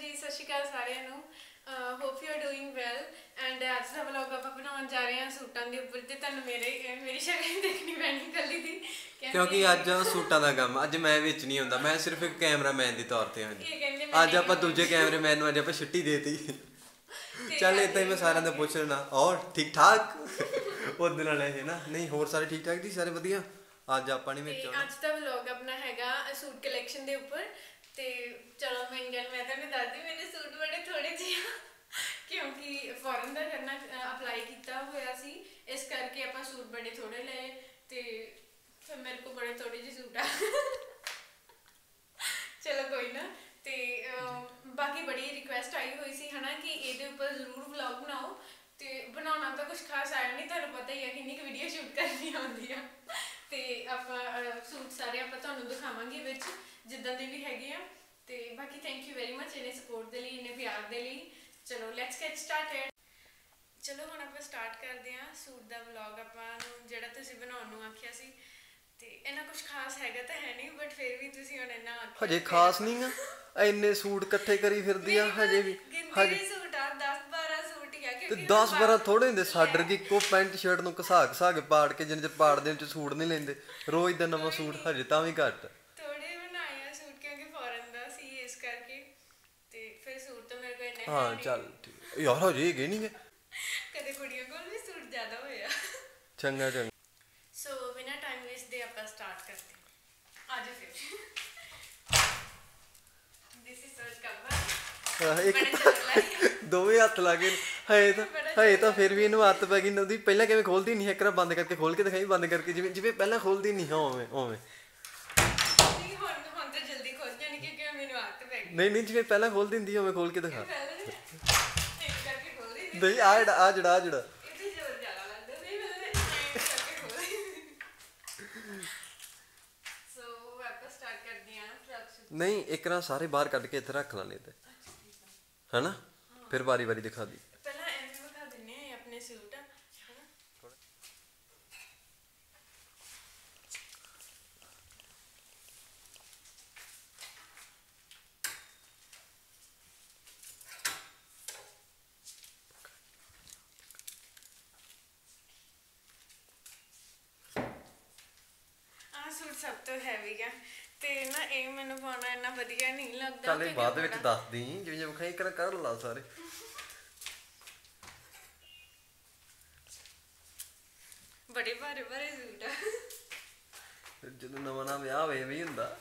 ਜੀ ਸਤਿ ਸ਼੍ਰੀ ਅਕਾਲ ਸਾਰਿਆਂ ਨੂੰ। Hope you are doing well and ਅੱਜ ਦਾ ਵਲੌਗ ਆਪਾਂ ਬਣਾਉਣ ਜਾ ਰਹੇ ਹਾਂ ਸੂਟਾਂ ਦੇ ਉੱਪਰ ਤੇ ਤੁਹਾਨੂੰ ਮੇਰੇ ਮੇਰੀ ਸ਼ਕਲ ਹੀ ਦੇਖਣੀ ਪੈਣੀ ਕੱਲੀ ਦੀ। ਕਿਉਂਕਿ ਅੱਜ ਸੂਟਾਂ ਦਾ ਕੰਮ ਅੱਜ ਮੈਂ ਵਿੱਚ ਨਹੀਂ ਹੁੰਦਾ ਮੈਂ ਸਿਰਫ ਇੱਕ ਕੈਮਰਾਮੈਨ ਦੀ ਤੌਰ ਤੇ ਹਾਂ ਜੀ। ਅੱਜ ਆਪਾਂ ਦੂਜੇ ਕੈਮਰਾਮੈਨ ਨੂੰ ਅੱਜ ਆਪਾਂ ਛੁੱਟੀ ਦੇਤੀ ਚੱਲ ਇਦਾਂ ਹੀ ਮੈਂ ਸਾਰਿਆਂ ਦਾ ਪੁੱਛ ਲੈਣਾ ਔਰ ਠੀਕ ਠਾਕ ਉਹਦੇ ਨਾਲ ਇਹ ਨਾ ਨਹੀਂ ਹੋਰ ਸਾਰੇ ਠੀਕ ਠਾਕ ਜੀ ਸਾਰੇ ਵਧੀਆ? ਅੱਜ ਆਪਾਂ ਨਹੀਂ ਵਿੱਚ ਅੱਜ ਦਾ ਵਲੌਗ ਆਪਣਾ ਹੈਗਾ ਸੂਟ ਕਲੈਕਸ਼ਨ ਦੇ ਉੱਪਰ। ਤੇ ਚਲੋ ਮੈਂ ਗੱਲ ਮੈਂ ਤੁਹਾਨੂੰ ਦੱਸਦੀ ਮੇਰੇ ਸੂਟ ਬੜੇ ਥੋੜੇ ਜਿਹੇ ਆ। ਕਿਉਂਕਿ ਫੋਰਨ ਦਾ ਕਰਨਾ ਅਪਲਾਈ ਕੀਤਾ ਹੋਇਆ ਸੀ। ਇਸ ਕਰਕੇ ਆਪਾਂ ਸੂਟ ਬੜੇ ਥੋੜੇ ਲਏ ਤੇ ਫਿਰ ਮੇਰੇ ਕੋਲ ਬੜੇ ਥੋੜੇ ਜਿਹੇ ਸੂਟ ਆ। ਚਲੋ ਕੋਈ ਨਾ, ਤੇ ਬਾਕੀ ਬੜੀ ਰਿਕੁਐਸਟ ਆਈ ਹੋਈ ਸੀ, ਹਨਾ, ਕਿ ਇਹਦੇ ਉੱਪਰ ਜ਼ਰੂਰ ਵਲੌਗ ਬਣਾਓ। ਤੇ ਬਣਾਉਣਾ ਤਾਂ ਕੁਝ ਖਾਸ ਆਇਆ ਨਹੀਂ ਤੁਹਾਨੂੰ ਪਤਾ ਹੀ ਹੈ ਕਿੰਨੀ ਕੁ ਵੀਡੀਓ ਸ਼ੂਟ ਕਰਨੀ ਆਉਂਦੀ ਆ ਤੇ ਆਪਾਂ ਸੂਟ ਸਾਰੇ ਆਪਾਂ ਤੁਹਾਨੂੰ ਦਿਖਾਵਾਂਗੇ ਵਿੱਚ। ਜਿੱਦਾਂ ਦੇ ਵੀ ਹੈਗੇ ਆ। ਤੇ ਬਾਕੀ ਥੈਂਕ ਯੂ ਵੈਰੀ ਮਚ ਇਹਨੇ ਸਪੋਰਟ ਦੇ ਲਈ ਇਹਨੇ ਪਿਆਰ ਦੇ ਲਈ। ਚਲੋ ਲੈਟਸ ਗੈਟ ਸਟਾਰਟਡ ਚਲੋ ਹੁਣ ਆਪਾਂ ਸਟਾਰਟ ਕਰਦੇ ਹਾਂ ਸੂਟ ਦਾ ਵਲੌਗ ਆਪਾਂ ਨੂੰ ਜਿਹੜਾ ਤੁਸੀਂ ਬਣਾਉਣ ਨੂੰ ਆਖਿਆ ਸੀ। ਤੇ ਇਹਨਾਂ ਕੁਝ ਖਾਸ ਹੈਗਾ ਤਾਂ ਹੈ ਨਹੀਂ ਬਟ ਫਿਰ ਵੀ ਤੁਸੀਂ ਹੁਣ ਆਖਿਆ ਹਜੇ ਖਾਸ ਨਹੀਂ ਆ। ਇੰਨੇ ਸੂਟ ਇਕੱਠੇ ਕਰੀ ਫਿਰਦੀ ਆ ਹਜੇ ਵੀ। ਹਜੇ ਸੂਟ ਆ 10 12 ਸੂਟ ਹੀ ਆ ਤੇ ਕਿਉਂਕਿ 10 12 ਥੋੜੇ ਹੁੰਦੇ ਸਾਡਰ ਦੀ ਇੱਕੋ ਪੈਂਟ ਸ਼ਰਟ ਨੂੰ ਘਸਾ ਘਸਾ ਕੇ ਪਾੜ ਕੇ ਜਿੰਨੇ ਚ ਪਾੜਦੇ ਚ ਸੂਟ ਨਹੀਂ ਲੈਂਦੇ। ਰੋਜ਼ ਦਾ ਨਵਾਂ ਸੂਟ ਹਜੇ ਤਾਂ ਵੀ ਘੱਟ ਥੋੜੇ ਬਣਾਏ ਆ ਸੂਟ ਕਿਉਂਕਿ ਫੋਰਨ ਦਾ ਸੀ ਇਸ ਕਰਕੇ ਤੇ ਫਿਰ ਸੂਟ ਤਾਂ ਮੇਰੇ ਕੋਲ ਇੰਨੇ ਹੈ। ਚੱਲ ਠੀਕ। ਯਾਰ ਹਜੇ ਹੈਗੇ ਨਹੀਂ ਕਦੇ ਕੁੜੀਆਂ ਕੋਲ ਵੀ ਸੂਟ ਜ਼ਿਆਦਾ ਹੋਇਆ ਚੰਗਾ ਚੰਗਾ। ਸੋ ਬਿਨਾ ਟਾਈਮ ਵੇਸਟ ਦੇ ਆਪਾਂ ਸਟਾਰਟ ਕਰਦੇ ਹਾਂ। ਅੱਜ ਫਿਰ। ਦਿਸ ਇਜ਼ ਸਰ ਕਵਰ ਇੱਕ ਦੋਵੇਂ ਹੱਥ ਲਾ ਕੇ ਹਏ ਤਾਂ ਹਏ ਤਾਂ ਫਿਰ ਵੀ ਇਹਨੂੰ ਹੱਥ ਪੈ ਗਈ ਨਦੀ ਪਹਿਲਾਂ ਕਿਵੇਂ ਖੋਲਦੀ ਨਹੀਂ ਇੱਕ ਵਾਰ ਬੰਦ ਕਰਕੇ ਖੋਲ ਕੇ ਦਿਖਾਈ ਬੰਦ ਕਰਕੇ ਜਿਵੇਂ ਜਿਵੇਂ ਪਹਿਲਾਂ ਖੋਲਦੀ ਨਹੀਂ ਹਾਂ ਉਵੇਂ ਉਵੇਂ। ਨਹੀਂ ਖੁੱਲ ਨਹੀਂ ਜਿਵੇਂ ਪਹਿਲਾਂ ਖੋਲਦੀ ਹੁੰਦੀ ਉਵੇਂ ਖੋਲ ਕੇ ਦਿਖਾ ਪਹਿਲਾਂ ਇੱਕ ਕਰਕੇ ਖੋਲਦੀ ਸੀ ਨਹੀਂ ਆ ਜਿਹੜਾ ਆ ਜਿਹੜਾ ਆ ਜਿਹੜਾ। ਨਹੀਂ ਇੱਕ ਨਾ ਸਾਰੇ ਬਾਹਰ ਕੱਢ ਕੇ ਇੱਥੇ ਰੱਖ ਲਾਂਗੇ ਤੇ। ਹੈਨਾ? ਫਿਰ ਵਾਰੀ ਵਾਰੀ ਦਿਖਾ ਦੀ ਪਹਿਲਾਂ ਐਵੇਂ ਵਿਖਾ ਦਿੰਨੇ ਆ ਇਹ ਆਪਣੇ ਸੂਟ ਹਨਾ ਆਹ ਸੂਟ ਸਭ ਤੋਂ ਹੈਵੀ ਆ। ਤੇ ਨਾ ਇਹ ਮੈਨੂੰ ਪਾਉਣਾ ਇੰਨਾ ਵਧੀਆ ਨਹੀਂ ਲੱਗਦਾ ਚੱਲ ਇਹ ਬਾਅਦ ਵਿੱਚ ਬੜਾ- ਦੱਸਦੀ ਜਿਵੇਂ ਜਿਵੇਂ ਖਾਈ ਕਰ ਕਰ ਲਾ ਸਾਰੇ। ਬੜੇ ਭਾਰੇ ਭਾਰੇ ਸੂਟ ਆ। ਜਦੋਂ ਨਵਾਂ ਨਵਾਂ ਵਿਆਹ ਹੋਵੇ ਵੀ ਹੁੰਦਾ।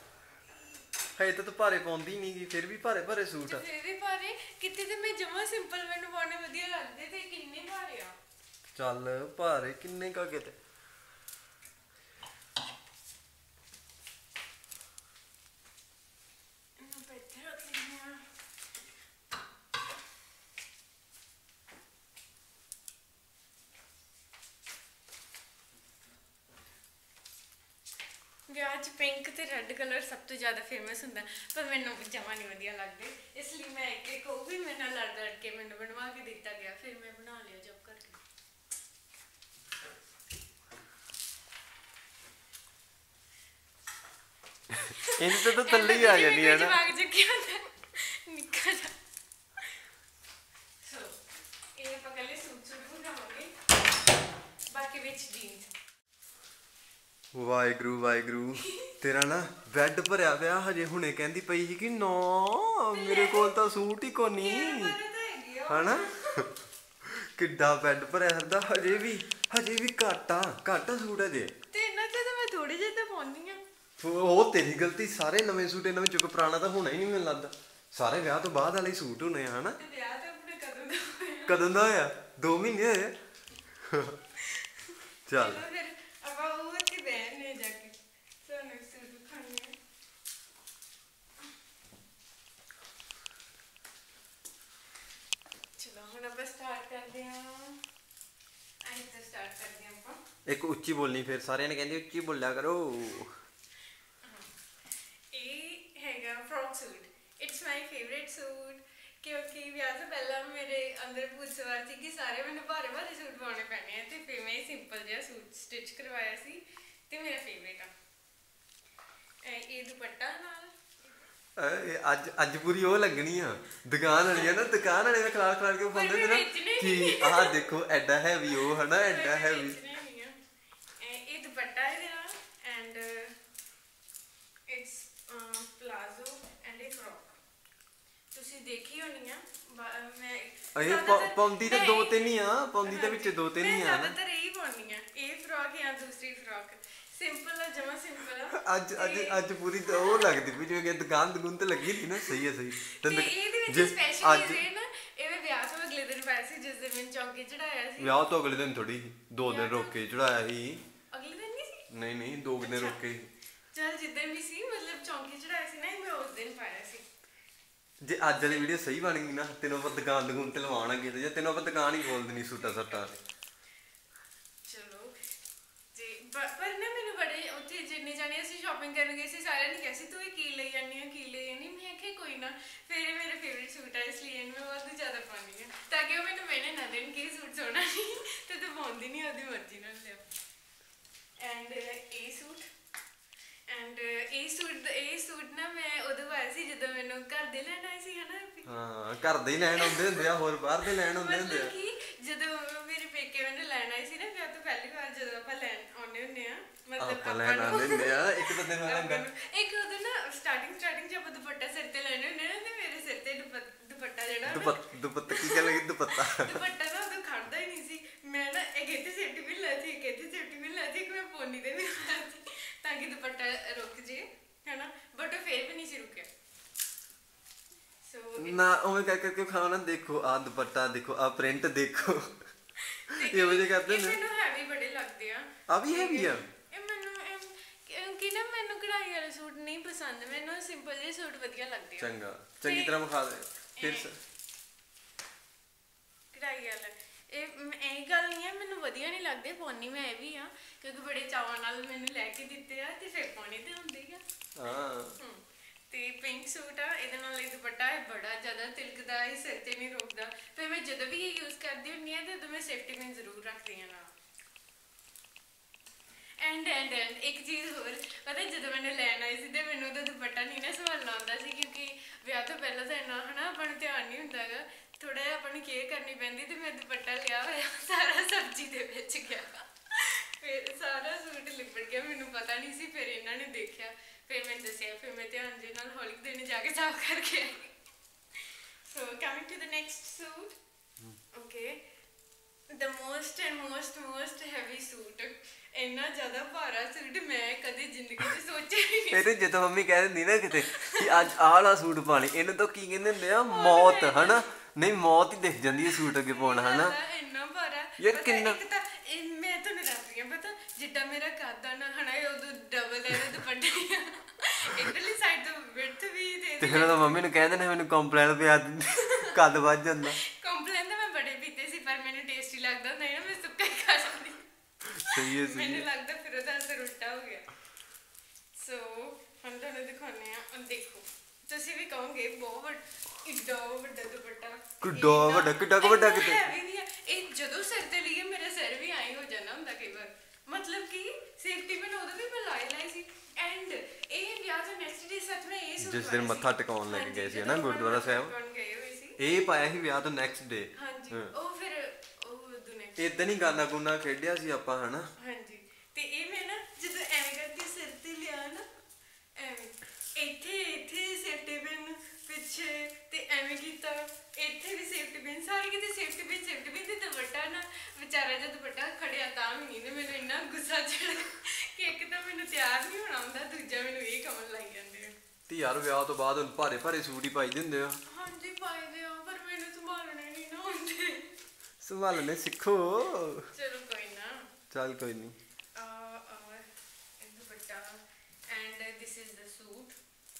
ਹਏ ਤਾਂ ਤੂੰ ਭਾਰੇ ਪਾਉਂਦੀ ਨਹੀਂ ਗੀ ਫਿਰ ਵੀ ਭਾਰੇ ਭਾਰੇ ਸੂਟ ਆ। ਫਿਰ ਵੀ ਭਾਰੇ? ਕਿਤੇ ਤੇ ਮੈਂ ਜਮਾ ਸਿੰਪਲ ਮੈਨੂੰ ਪਾਉਣੇ ਵਧੀਆ ਲੱਗਦੇ ਤੇ ਕਿੰਨੇ ਭਾਰੇ ਆ? ਚੱਲ ਭਾਰੇ ਕਿੰਨੇ ਕਾ ਕਿਤੇ ਇਹਨੂੰ ਆਪਾਂ ਇੱਥੇ ਰੱਖ ਲੈਂਦੇ ਹਾਂ ਵਿਆਹ 'ਚ ਪਿੰਕ ਤੇ ਰੈੱਡ ਕਲਰ ਸਭ ਤੋਂ ਫੇਮਸ ਹੁੰਦਾ ਪਰ ਮੈਨੂੰ ਜਮਾ ਨਹੀਂ ਵਧੀਆ ਲੱਗਦੇ। ਇਸ ਲਈ ਮੈਂ ਇੱਕ ਇੱਕ ਉਹ ਵੀ ਮੇਰੇ ਨਾਲ ਲੜ ਲੜ ਕੇ ਮੈਨੂੰ ਬਣਵਾ ਕੇ ਦਿੱਤਾ ਗਿਆ ਫਿਰ ਮੈਂ ਬਣਾ ਲਿਆ ਜਬ ਕਰਕੇ। ਇਹਦੇ ਤੇ ਥੱਲੇ ਹੀ ਆ ਜਾਂਦੀ ਹੈ ਨਾ। ਹੁੰਦਾ। ਨਿੱਕਾ ਜਿਹਾ। ਸੋ ਇਹ ਆਪਾਂ ਕੱਲੇ ਸੂਟ ਸੂਟ ਬਣਾਵਾਂਗੇ। ਬਾਕੀ ਵਿੱਚ ਜੀਨਸ ਵਾਹਿਗੁਰੂ ਵਾਹਿਗੁਰੂ। ਤੇਰਾ ਨਾ ਬੈੱਡ ਭਰਿਆ ਪਿਆ ਹਜੇ ਹੁਣੇ ਕਹਿੰਦੀ ਪਈ ਸੀ ਕਿ ਨਾ ਮੇਰੇ ਕੋਲ ਤਾਂ ਸੂਟ ਹੀ ਕੋਨੀ ਤਾਂ ਹਨਾ? ਕਿੱਡਾ ਬੈੱਡ ਭਰਿਆ ਹੁੰਦਾ ਹਜੇ ਵੀ ਹਜੇ ਵੀ ਘਾਟਾ ਘਾਟਾ ਸੂਟ ਹਜੇ। ਤੇ ਇਹਨਾਂ ਤੇ ਤਾਂ ਮੈਂ ਥੋੜੇ ਜਿਹੇ ਤਾਂ ਪਾਉਂਦੀ ਆ। ਉਹ ਤੇਰੀ ਗਲਤੀ ਸਾਰੇ ਨਵੇਂ ਸੂਟ ਇਹਨਾਂ ਵਿੱਚ ਕੋਈ ਪੁਰਾਣਾ ਤਾਂ ਹੋਣਾ ਹੀ ਨਹੀਂ ਮੈਨੂੰ ਲੱਗਦਾ। ਸਾਰੇ ਵਿਆਹ ਤੋਂ ਬਾਅਦ ਵਾਲੇ ਹੀ ਸੂਟ ਹੋਣੇ ਆ ਹਨਾ? ਤੇ ਵਿਆਹ ਤਾਂ ਆਪਣੇ ਕਦੋਂ ਦਾ ਹੋਇਆ? ਕਦੋਂ ਦਾ ਹੋਇਆ? 2 ਮਹੀਨੇ ਹੋਏ। ਚੱਲ ਚਲੋ ਫਿਰ ਆਪਾਂ ਉਹ ਉੱਥੇ ਬਹਿਣੇ ਜਾ ਕੇ ਸਾਨੂੰ ਸੂਟ ਦਿਖਾਉਣੇ ਆ ਚਲੋ ਹੁਣ ਆਪਾਂ ਸਟਾਰਟ ਕਰਦੇ ਹਾਂ ਆਈ ਤਾਂ ਸਟਾਰਟ ਕਰਦੇ ਹਾਂ ਆਪਾਂ। ਇੱਕ ਉੱਚੀ ਬੋਲਣੀ ਫਿਰ ਸਾਰਿਆਂ ਨੇ ਕਹਿੰਦੇ ਉੱਚੀ ਬੋਲਿਆ ਕਰੋ। ਇਹ ਹੈਗਾ frock suit it's my favourite suit ਕਿਉਂਕਿ ਵਿਆਹ ਤੋਂ ਪਹਿਲਾਂ ਮੇਰੇ ਅੰਦਰ ਪੁੱਛਵਾਰ ਸੀ ਕਿ ਸਾਰੇ ਮੈਨੂੰ ਭਾਰੇ ਭਾਰੇ ਸੂਟ ਪਾਉਣੇ ਪੈਣੇ ਆ ਤੇ ਫਿਰ ਮੈਂ ਸਿੰਪਲ ਜਿਹਾ ਸੂਟ ਸਟਿਚ ਕਰਵਾਇਆ ਸੀ ਤੇ ਮੇਰਾ ਫੇਵਰਿਟ ਆ। ਇਹ- ਦੁਪੱਟਾ ਨਾਲ ਅੱਜ ਅੱਜ ਪੂਰੀ ਉਹ ਲੱਗਣੀ ਆ। ਦੁਕਾਨ ਵਾਲੀ ਆ ਨਾ ਦੁਕਾਨ ਵਾਲੇ ਨੇ ਖਲਾਰ ਖਲਾਰ ਕੇ ਪਾਉਂਦੇ ਮੈਂ ਨੇ ਨਾ। ਕਿ ਆਹ ਦੇਖੋ ਐਡਾ ਹੈਵੀ ਉਹ ਹਨਾ ਐਡਾ ਹੈਵੀ। ਇਹ ਦੁਪੱਟਾ ਹੈ ਇਹਦਾ ਐਂਡ ਇਟਸ ਪਲਾਜ਼ੋ ਐਂਡ ਇਹ ਫਰੋਕ ਤੁਸੀਂ ਦੇਖੀ ਹੋਣੀ ਆ ਬਾ- ਮੈਂ ਇਹ ਜ਼ਿਆਦਾਤਰ- ਪਾਉਂਦੀ ਤਾਂ ਦੋ ਤਿੰਨ ਹੀ ਆ ਪਾਉਂਦੀ ਤਾਂ ਵਿੱਚ ਦੋ ਤਿੰਨ ਹੀ ਆ ਨਾ। ਜ਼ਿਆਦਾਤਰ ਇਹੀ ਪਾਉਣੀ ਆ। ਇਹ ਫਰੋਕ ਜਾਂ ਦੂਸਰੀ ਫਰੋਕ ਸਿੰਪਲ ਆ ਜਮਾ ਸਿੰਪਲ ਆ। ਅੱਜ ਅੱਜ ਅੱਜ ਪੂਰੀ ਤਾਂ ਉਹ ਲੱਗਦੀ ਵੀ ਜਿਵੇਂ ਕਿ ਦੁਕਾਨ ਦੁਕਾਨ ਤੇ ਲੱਗੀ ਸੀ ਨਾ ਸਹੀ ਹੈ ਸਹੀ। ਤੇ ਇਹਦੇ ਵਿੱਚ ਸਪੈਸ਼ਲ ਅੱਜ ਨਾ ਇਹਦੇ ਵਿਆਹ ਤੋਂ ਅਗਲੇ ਦਿਨ ਪਾਇਆ ਸੀ ਜਿਸ ਦਿਨ ਮੈਂ ਚੌਂਕੀ ਚੜਾਇਆ ਸੀ। ਵਿਆਹ ਤੋਂ ਅਗਲੇ ਦਿਨ ਥੋੜੀ ਦੋ ਦਿਨ ਰੁਕ ਕੇ ਚੜਾਇਆ ਸੀ। ਅਗਲੇ ਦਿਨ ਨਹੀਂ ਸੀ? ਨਹੀਂ ਨਹੀਂ ਦੋ ਦਿਨ। ਰੁਕ ਕੇ। ਚਲ ਜਿੱਦਣ ਵੀ ਸੀ ਮਤਲਬ ਚੌਂਕੀ ਚੜਾਇਆ ਸੀ ਨਾ ਮੈਂ ਉਸ ਦਿਨ ਪਾਇਆ ਸੀ। ਜੇ ਅੱਜ ਵਾਲੀ ਵੀਡੀਓ ਸਹੀ ਬਣ ਗਈ ਨਾ ਤੈਨੂੰ ਆਪਾਂ ਦੁਕਾਨ ਦੁਕਾਨ ਤੇ ਲਵਾਉਣਾਗੇ ਤੇ ਜੇ ਤੈਨੂੰ ਆਪਾਂ ਦੁਕਾਨ ਹੀ ਖੋਲ ਦੇਣੀ ਸੂਟਾ ਸੱਟਾ ਚਲੋ ਜੀ ਪਰ ਨਾ ਮੈਨੂੰ ਬੜੇ ਉੱਥੇ ਜਿੰਨੇ ਜਾਣੇ ਅਸੀਂ ਸ਼ਾਪਿੰਗ ਕਰਨ ਗਏ ਸੀ, ਸਾਰਿਆਂ ਨੇ ਕਿਹਾ ਸੀ, ਤੂੰ ਇਹ ਕੀ ਲਈ ਜਾਂਦੀ ਆ, ਕੀ ਲਈ ਜਾਂਦੀ ਆ?" ਮੈਂ ਕਿਹਾ, ਕੋਈ ਨਾ, ਫਿਰ ਇਹ ਮੇਰੇ ਫੇਵਰਿਟ ਸੂਟ ਆ, ਇਸ ਲਈ ਇਹਨੂੰ ਮੈਂ ਬਹੁਤ ਜ਼ਿਆਦਾ ਪਾਉਂਦੀ ਹਾਂ ਤਾਂ ਕਿ ਉਹ ਮੈਨੂੰ ਮੈਨੇ ਨਾ ਦੇਣ, ਕਿ ਇਹ ਸੂਟ ਸੋਹਣਾ ਨਹੀਂ, ਤੇ ਤੂੰ ਪਾਉਂਦੀ ਨਹੀਂ ਉਹਦੀ ਮਰਜ਼ੀ ਨਾਲ ਲਿਆ ਐਂਡ ਇਹ ਸੂਟ ਐਂਡ ਇਹ ਸੂਟ ਇਹ ਸੂਟ ਨਾ ਮੈਂ ਉਦੋਂ ਪਾਇਆ ਸੀ ਜਦੋਂ ਮੈਨੂੰ ਘਰ ਦੇ ਲੈਣ ਆਏ ਸੀ ਹਨਾ? ਹਾਂ ਘਰ ਦੇ ਹੀ ਲੈਣ ਆਉਂਦੇ ਹੁੰਦੇ ਆ ਹੋਰ ਬਾਹਰ ਦੇ ਲੈਣ ਆਉਂਦੇ ਹੁੰਦੇ ਮਤਲਬ ਆ ਕਿ ਜਦੋਂ ਮੇਰੇ ਪੇਕੇ ਮੈਨੂੰ ਲੈਣ ਆਏ ਸੀ ਨਾ ਵਿਆਹ ਤੋਂ ਪਹਿਲੀ ਵਾਰ ਜਦੋਂ ਆਪਾਂ ਲੈਣ ਆਉਂਦੇ ਹੁੰਦੇ ਆ ਆਪਾਂ ਲੈਣ ਆਉਂਦੇ ਹੁੰਦੇ ਆ ਇੱਕ ਤਾਂ ਦਿਨ ਆਪਾਂ ਲੈਂਦਾ ਨੂੰ- ਇੱਕ ਉਦੋਂ ਨਾ ਸਟਾਰਟਿੰਗ ਸਟਾਰਟਿੰਗ ਜਦ ਦੁਪੱਟਾ ਸਿਰ ਤੇ ਲੈਣੇ ਹੁੰਦੇ ਨਾ ਤੇ ਮੇਰੇ ਸਿਰ ਤੇ ਦੁਪੱਟ- ਜਿਹੜਾ ਕੀ ਗੱਲ ਹੈ ਦੁਪੱਟਾ ਨਾ ਉਦੋਂ ਖੜਦਾ ਹੀ ਨਹੀਂ ਸੀ ਮੈਂ ਨਾ ਇੱਕ ਇੱਥੇ ਸੇਫਟੀ ਵੀ ਲੈ ਸੀ ਇੱਕ ਇੱਥੇ ਸੇਫਟੀ ਵੀ ਲੈ ਸੀ ਇੱਕ ਮੈਂ ਪੋਨੀ ਤੇ ਵੀ ਲਾਇਆ ਸੀ ਤਾਂ ਕਿ ਦੁਪੱਟਾ ਰੁਕ ਜੇ ਹੈਨਾ ਬਟ ਉਹ ਫੇਰ ਵੀ ਨਹੀਂ ਸੀ ਰੁਕਿਆ ਸੋ ਨਾ ਉਵੇਂ ਕਰ ਕਰਕੇ ਨਾ ਦੇਖੋ ਆ ਦੁਪੱਟਾ ਦੇਖੋ ਆ ਪ੍ਰਿੰਟ ਦੇਖੋ। ਇਹ ਵਜੇ ਕਰਦੇ ਨੇ। ਮੈਨੂੰ ਹੈਵੀ ਬੜੇ ਲੱਗਦੇ ਆ। ਆ ਵੀ ਹੈਵੀ ਆ? ਇਹ ਮੈਨੂੰ ਇਹ- ਕਿਉਂਕਿ ਨਾ ਮੈਨੂੰ ਕਢਾਈ ਵਾਲੇ ਸੂਟ ਨਹੀਂ ਪਸੰਦ ਮੈਨੂੰ ਸਿੰਪਲ ਜਿਹੇ ਸੂਟ ਵਧੀਆ ਲੱਗਦੇ ਆ। ਚੰਗਾ ਚੰਗੀ ਤਰ੍ਹਾਂ ਵਿਖਾ ਦੇ ਫਿਰ ਕਢਾਈ ਵਾਲਾ। ਇਹ ਮ- ਇਹ ਗੱਲ ਨਹੀਂ ਹੈ ਮੈਨੂੰ ਵਧੀਆ ਨਹੀਂ ਲੱਗਦੇ ਪਾਉਣੀ ਮੈਂ ਇਹ ਵੀ ਆ ਕਿਉਂਕਿ ਬੜੇ ਚਾਵਾਂ ਨਾਲ ਮੈਨੂੰ ਲੈ ਕੇ ਦਿੱਤੇ ਆ ਤੇ ਫਿਰ ਪਾਉਣੇ ਤੇ ਹੁੰਦੇ ਆ। ਹਾਂ। ਤੇ ਪਿੰਕ ਸੂਟ ਆ, ਇਹਦੇ ਨਾਲ ਇਹ ਦੁਪੱਟਾ ਹੈ ਬੜਾ ਜ਼ਿਆਦਾ ਤਿਲਕਦਾ ਹੈ ਸਿਰ ਤੇ ਨਹੀਂ ਰੁਕਦਾ। ਫਿਰ ਮੈਂ ਜਦੋਂ ਵੀ ਇਹ ਯੂਜ਼ ਕਰਦੀ ਹੁੰਦੀ ਆ, ਤੇ ਉਦੋਂ ਮੈਂ ਸੇਫਟੀ ਪਿਨ ਜ਼ਰੂਰ ਰੱਖਦੀ ਆ ਨਾਲ। ਐਂਡ ਐਂਡ ਐਂਡ ਇੱਕ ਚੀਜ਼ ਹੋਰ, ਪਤਾ ਜਦੋਂ ਮੈਨੂੰ ਲੈਣ ਆਈ ਸੀ ਤੇ ਮੈਨੂੰ ਉਹਦਾ ਦੁਪੱਟਾ ਨਹੀਂ ਨਾ ਸੰਭਾਲਣਾ ਆਉਂਦਾ ਸੀ, ਕਿਉਂਕਿ ਵਿਆਹ ਤੋਂ ਪਹਿਲਾਂ ਤਾਂ ਇੰਨਾ ਹਨਾ ਆਪਾਂ ਨੂੰ ਧਿਆਨ ਨਹੀਂ ਹੁੰਦਾਗਾ ਥੋੜਾ ਜਿਹਾ ਆਪਾਂ ਨੂੰ ਕੇਅਰ ਕਰਨੀ ਪੈਂਦੀ ਤੇ ਮੈਂ ਦੁਪੱਟਾ ਲਿਆ ਹੋਇਆ, ਸਾਰਾ ਸਬਜ਼ੀ ਦੇ ਵਿੱਚ ਗਿਆ। ਫਿਰ ਸਾਰਾ ਸੂਟ ਲਿਬੜ ਗਿਆ, ਮੈਨੂੰ ਪਤਾ ਨਹੀਂ ਸੀ, ਫਿਰ ਇਹਨਾਂ ਨੇ ਦੇਖਿਆ। ਫਿਰ ਮੈਨੂੰ ਦੱਸਿਆ ਫਿਰ ਮੈਂ ਧਿਆਨ ਦੇ ਨਾਲ ਹੌਲੀ ਦੇਣੇ ਜਾ ਕੇ ਸਾਫ਼ ਕਰਕੇ ਆਈ so coming to the next suit okay the most and most most heavy suit ਇੰਨਾ ਜ਼ਿਆਦਾ ਭਾਰਾ ਸੂਟ ਮੈਂ ਕਦੇ ਜ਼ਿੰਦਗੀ 'ਚ ਸੋਚਿਆ ਹੀ ਨਹੀਂ ਇਹਦੇ ਜਦੋਂ ਮੰਮੀ ਕਹਿ ਦਿੰਦੀ ਨਾ ਕਿਤੇ ਕਿ ਅੱਜ ਆਹ ਵਾਲਾ ਸੂਟ ਪਾਣੀ ਇਹਨੂੰ ਤਾਂ ਕੀ ਕਹਿੰਦੇ ਹੁੰਦੇ ਆ ਮੌਤ ਹਨਾ ਨਹੀਂ ਮੌਤ ਹੀ ਦਿਖ ਜਾਂਦੀ ਹੈ ਸੂਟ ਅੱਗੇ ਪਾਉਣਾ ਹਨਾ ਇੰਨਾ ਭਾਰਾ ਯਾਰ ਕਿੰਨਾ- ਮੈਂ ਤੁਹਾਨੂੰ ਦੱਸ ਰਹੀ ਹਾਂ ਪਤਾ ਜਿੱਦਾਂ ਮੇਰਾ ਕੱਦ ਨਾ ਹਨਾ ਇਹ ਉਦੋਂ ਡਬਲ ਹੈ ਇਹਦਾ ਦੁਪੱਟਾ ਆ ਇਧਰਲੀ ਸਾਈਡ ਤੋਂ ਵਿਡਥ ਵੀ ਤੇ ਤੇ ਫਿਰ ਉਹਦਾ ਮੰਮੀ ਨੂੰ ਕਹਿ ਦੇਣਾ ਮੈਨੂੰ ਕੰਪਲੇਨ ਪਿਆ ਕੱਦ ਵੱਜ ਜਾਂਦਾ। ਕੰਪਲੇਨ ਤਾਂ ਮੈਂ ਬੜੇ ਪੀਤੇ ਸੀ ਪਰ ਮੈਨੂੰ ਟੇਸਟੀ ਲੱਗਦਾ ਹੁੰਦਾ ਨਾ ਮੈਂ ਸੁੱਕਾ ਹੀ ਖਾ ਜਾਂਦੀ। ਸਹੀ ਹੈ ਸਹੀ ਮੈਨੂੰ ਲੱਗਦਾ ਫਿਰ ਉਹਦਾ ਅਸਰ ਉਲਟਾ ਹੋ ਗਿਆ। ਸੋ ਹੁਣ ਤੁਹਾਨੂੰ ਦਿਖਾਉਂਦੇ ਆ ਹੁਣ ਦੇਖੋ ਤੁਸੀਂ ਵੀ ਕਹੋਗੇ ਬਹੁਤ ਵੱਡਾ ਵੱਡਾ ਦੁਪੱਟਾ। ਕਿੱਡਾ ਵੱਡਾ, ਕਿੱਡਾ ਵੱਡਾ ਕਿਤੇ? ਇਹ ਜਦੋਂ ਸਿਰ ਤੇ ਲਈਏ ਮੇਰਾ ਸਿਰ ਵੀ ਆਈ ਹੋ ਜਾਂਦਾ ਹੁੰਦਾ ਕਈ ਵਾਰ। ਮਤਲਬ ਕਿ ਸੇਫਟੀ ਪਿਨ ਵੀ ਮੈਂ ਲਾਈ ਲਾਈ ਸੀ। ਐਂਡ ਇਹ ਵਿਆਹ ਤੋਂ ਨੈਕਸਟ ਡੇ ਸੱਚ ਮੈਂ ਇਹ ਸੂਟ ਜਿਸ ਦਿਨ ਮੱਥਾ। ਟਿਕਾਉਣ ਲੈ ਕੇ ਗਏ ਸੀ ਨਾ ਗੁਰਦੁਆਰਾ ਸਾਹਿਬ। ਇਹ ਪਾਇਆ ਸੀ ਵਿਆਹ ਤੋਂ ਨੈਕਸਟ ਡੇ ਹਾਂਜੀ। ਉਹ ਫਿਰ ਉਹ ਦੁਨੇ ਇਦਾਂ ਹੀ ਗਾਨਾ ਗੁਨਾ ਖੇਡਿਆ ਸੀ ਆਪਾਂ ਹਨਾ ਹਾਂਜੀ ਤੇ ਇਹ ਮੈਂ ਨਾ ਜਦੋਂ ਐਵੇਂ ਕਰਕੇ ਸਿਰ ਤੇ ਲਿਆ ਨਾ ਐਵੇਂ ਇੱਥੇ ਇੱਥੇ ਸੇਫਟੀ ਪਿਨ ਪਿੱਛੇ ਤੇ ਐਵੇਂ ਕੀਤਾ। ਇੱਥੇ ਵੀ ਸੇਫਟੀ ਪਿਨ ਸਾਰੇ ਕਿਤੇ ਸੇਫਟੀ ਪਿਨ ਸੇਫਟੀ ਪਿਨ ਤੇ ਦੁਪੱਟਾ ਨਾ ਵਿਚਾਰਾ ਜਦ ਦੁਪੱਟਾ ਖੜਿਆ ਤਾਂ ਵੀ ਨਹੀਂ ਤੇ ਮੈਨੂੰ ਇੰਨਾ ਗੁੱਸਾ ਚੜਿਆ ਕਿ ਇੱਕ ਤਾਂ ਮੈਨੂੰ ਤਿਆਰ ਨਹੀਂ ਹੋਣਾ ਹੁੰਦਾ ਦੂਜਾ ਮੈਨੂੰ ਇਹ ਕਮਲ ਲਾਈ ਜਾਂਦੇ ਆ। ਤੇ ਯਾਰ ਵਿਆਹ ਤੋਂ ਬਾਅਦ ਹੁਣ ਭਾਰੇ ਭਾਰੇ ਸੂਟ ਹੀ ਪਾਈ ਦਿੰਦੇ ਆ। ਹਾਂਜੀ ਪਾਈਦੇ ਆ ਪਰ ਮੈਨੂੰ ਸੰਭਾਲਣੇ ਨਹੀਂ ਨਾ ਹੁੰਦੇ ਸੰਭਾਲਣੇ ਸਿੱਖੋ। ਚਲੋ ਕੋਈ ਨਾ। ਚੱਲ ਕੋਈ ਨਹੀਂ ਦੁਪੱਟਾ ਐਂਡ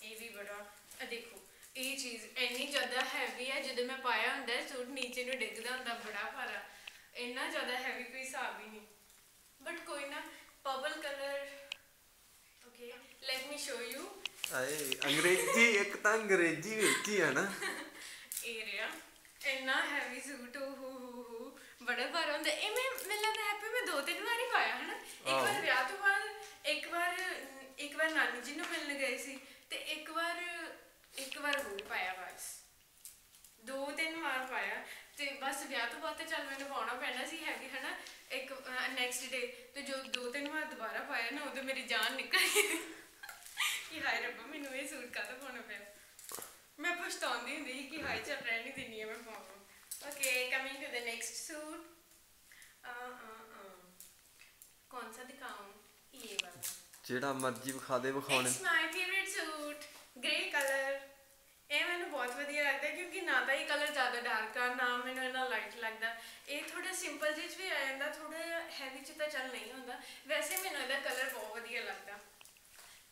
ਇਹ ਵੀ ਬੜਾ ਦੇਖੋ। ਇਹ ਚੀਜ਼ ਇੰਨੀ ਜ਼ਿਆਦਾ ਹੈਵੀ ਹੈ ਜਦੋਂ ਮੈਂ ਪਾਇਆ ਹੁੰਦਾ ਹੈ ਸੂਟ ਨੀਚੇ ਨੂੰ ਡਿੱਗਦਾ ਹੁੰਦਾ ਬੜਾ ਭਾਰਾ। ਇੰਨਾ ਜ਼ਿਆਦਾ ਹੈਵੀ ਕੋਈ ਹਿਸਾਬ ਹੀ ਨਹੀਂ। ਬਟ ਕੋਈ ਨਾ purple colour okay let me show you ਆਏ ਅੰਗਰੇਜ਼ੀ ਇੱਕ ਤਾਂ ਅੰਗਰੇਜ਼ੀ ਵਿੱਚ ਹੀ ਹੈ ਨਾ। ਇਹ ਰਿਹਾ। ਇੰਨਾ ਹੈਵੀ ਸੂਟ ਹੋ ਹੋ ਹੋ ਬੜਾ ਭਾਰਾ ਹੁੰਦਾ। ਇਹ ਮੈਂ ਮੈਨੂੰ ਲੱਗਦਾ ਹੈਪੀ ਮੈਂ ਦੋ ਤਿੰਨ ਵਾਰੀ ਪਾਇਆ ਹਨਾ? ਇੱਕ ਵਾਰ ਆਹੋ। ਵਿਆਹ ਤੋਂ ਬਾਅਦ ਇੱਕ ਵਾਰ ਇੱਕ ਵਾਰ ਨਾਨੀ ਜੀ ਨੂੰ ਮਿਲਣ ਗਏ ਸੀ ਤੇ ਇੱਕ ਵਾਰ ਇੱਕ ਵਾਰ ਹੋਰ ਪਾਇਆ ਬਸ। ਦੋ ਤਿੰਨ ਵਾਰ ਪਾਇਆ ਤੇ ਬਸ ਵਿਆਹ ਤੋਂ ਬਾਅਦ ਤੇ ਚੱਲ ਮੈਨੂੰ ਪਾਉਣਾ ਪੈਣਾ ਸੀ ਹੈਵੀ ਹਨਾ? ਇੱਕ ਨੈਕਸਟ ਡੇ ਤੇ ਜੋ ਦੋ ਤਿੰਨ ਵਾਰ ਦੁਬਾਰਾ ਪਾਇਆ ਨਾ ਉਦੋਂ ਮੇਰੀ ਜਾਨ ਨਿਕਲ ਗਈ। ਕਿ ਹਾਏ ਰੱਬਾ ਮੈਨੂੰ ਇਹ ਸੂਟ ਕਾਹਦਾ ਪਾਉਣਾ ਪਿਆ? ਮੈਂ ਪਛਤਾਉਂਦੀ ਹੁੰਦੀ ਸੀ ਕਿ ਹਾਏ ਚੱਲ ਰਹਿਣ ਨਹੀਂ ਦਿੰਨੀ ਆ ਮੈਂ ਪਾਵਾਂ। Okay coming to the next suit ਕੌਣ ਸਾ ਦਿਖਾऊं ਇਹ ਵਾਲਾ। ਜਿਹੜਾ ਮਰਜ਼ੀ ਵਿਖਾ ਦੇ ਵਿਖਾਉਣੇ। It's my favourite suit grey colour ਇਹ ਮੈਨੂੰ ਬਹੁਤ ਵਧੀਆ ਲੱਗਦਾ ਕਿਉਂਕਿ ਨਾ ਤਾਂ ਇਹ ਕਲਰ ਜ਼ਿਆਦਾ ਡਾਰਕ ਆ, ਨਾ ਮੈਨੂੰ ਇਹਨਾਂ ਲਾਈਟ ਲੱਗਦਾ। ਇਹ ਥੋੜਾ ਸਿੰਪਲ ਜਿਹੇ 'ਚ ਵੀ ਆ ਜਾਂਦਾ ਥੋੜਾ ਹੈਵੀ ਚ ਤਾਂ ਚੱਲ ਨਹੀਂ ਹੁੰਦਾ। ਵੈਸੇ ਮੈਨੂੰ ਇਹਦਾ ਕਲਰ ਬਹੁਤ ਵਧੀਆ ਲੱਗਦਾ।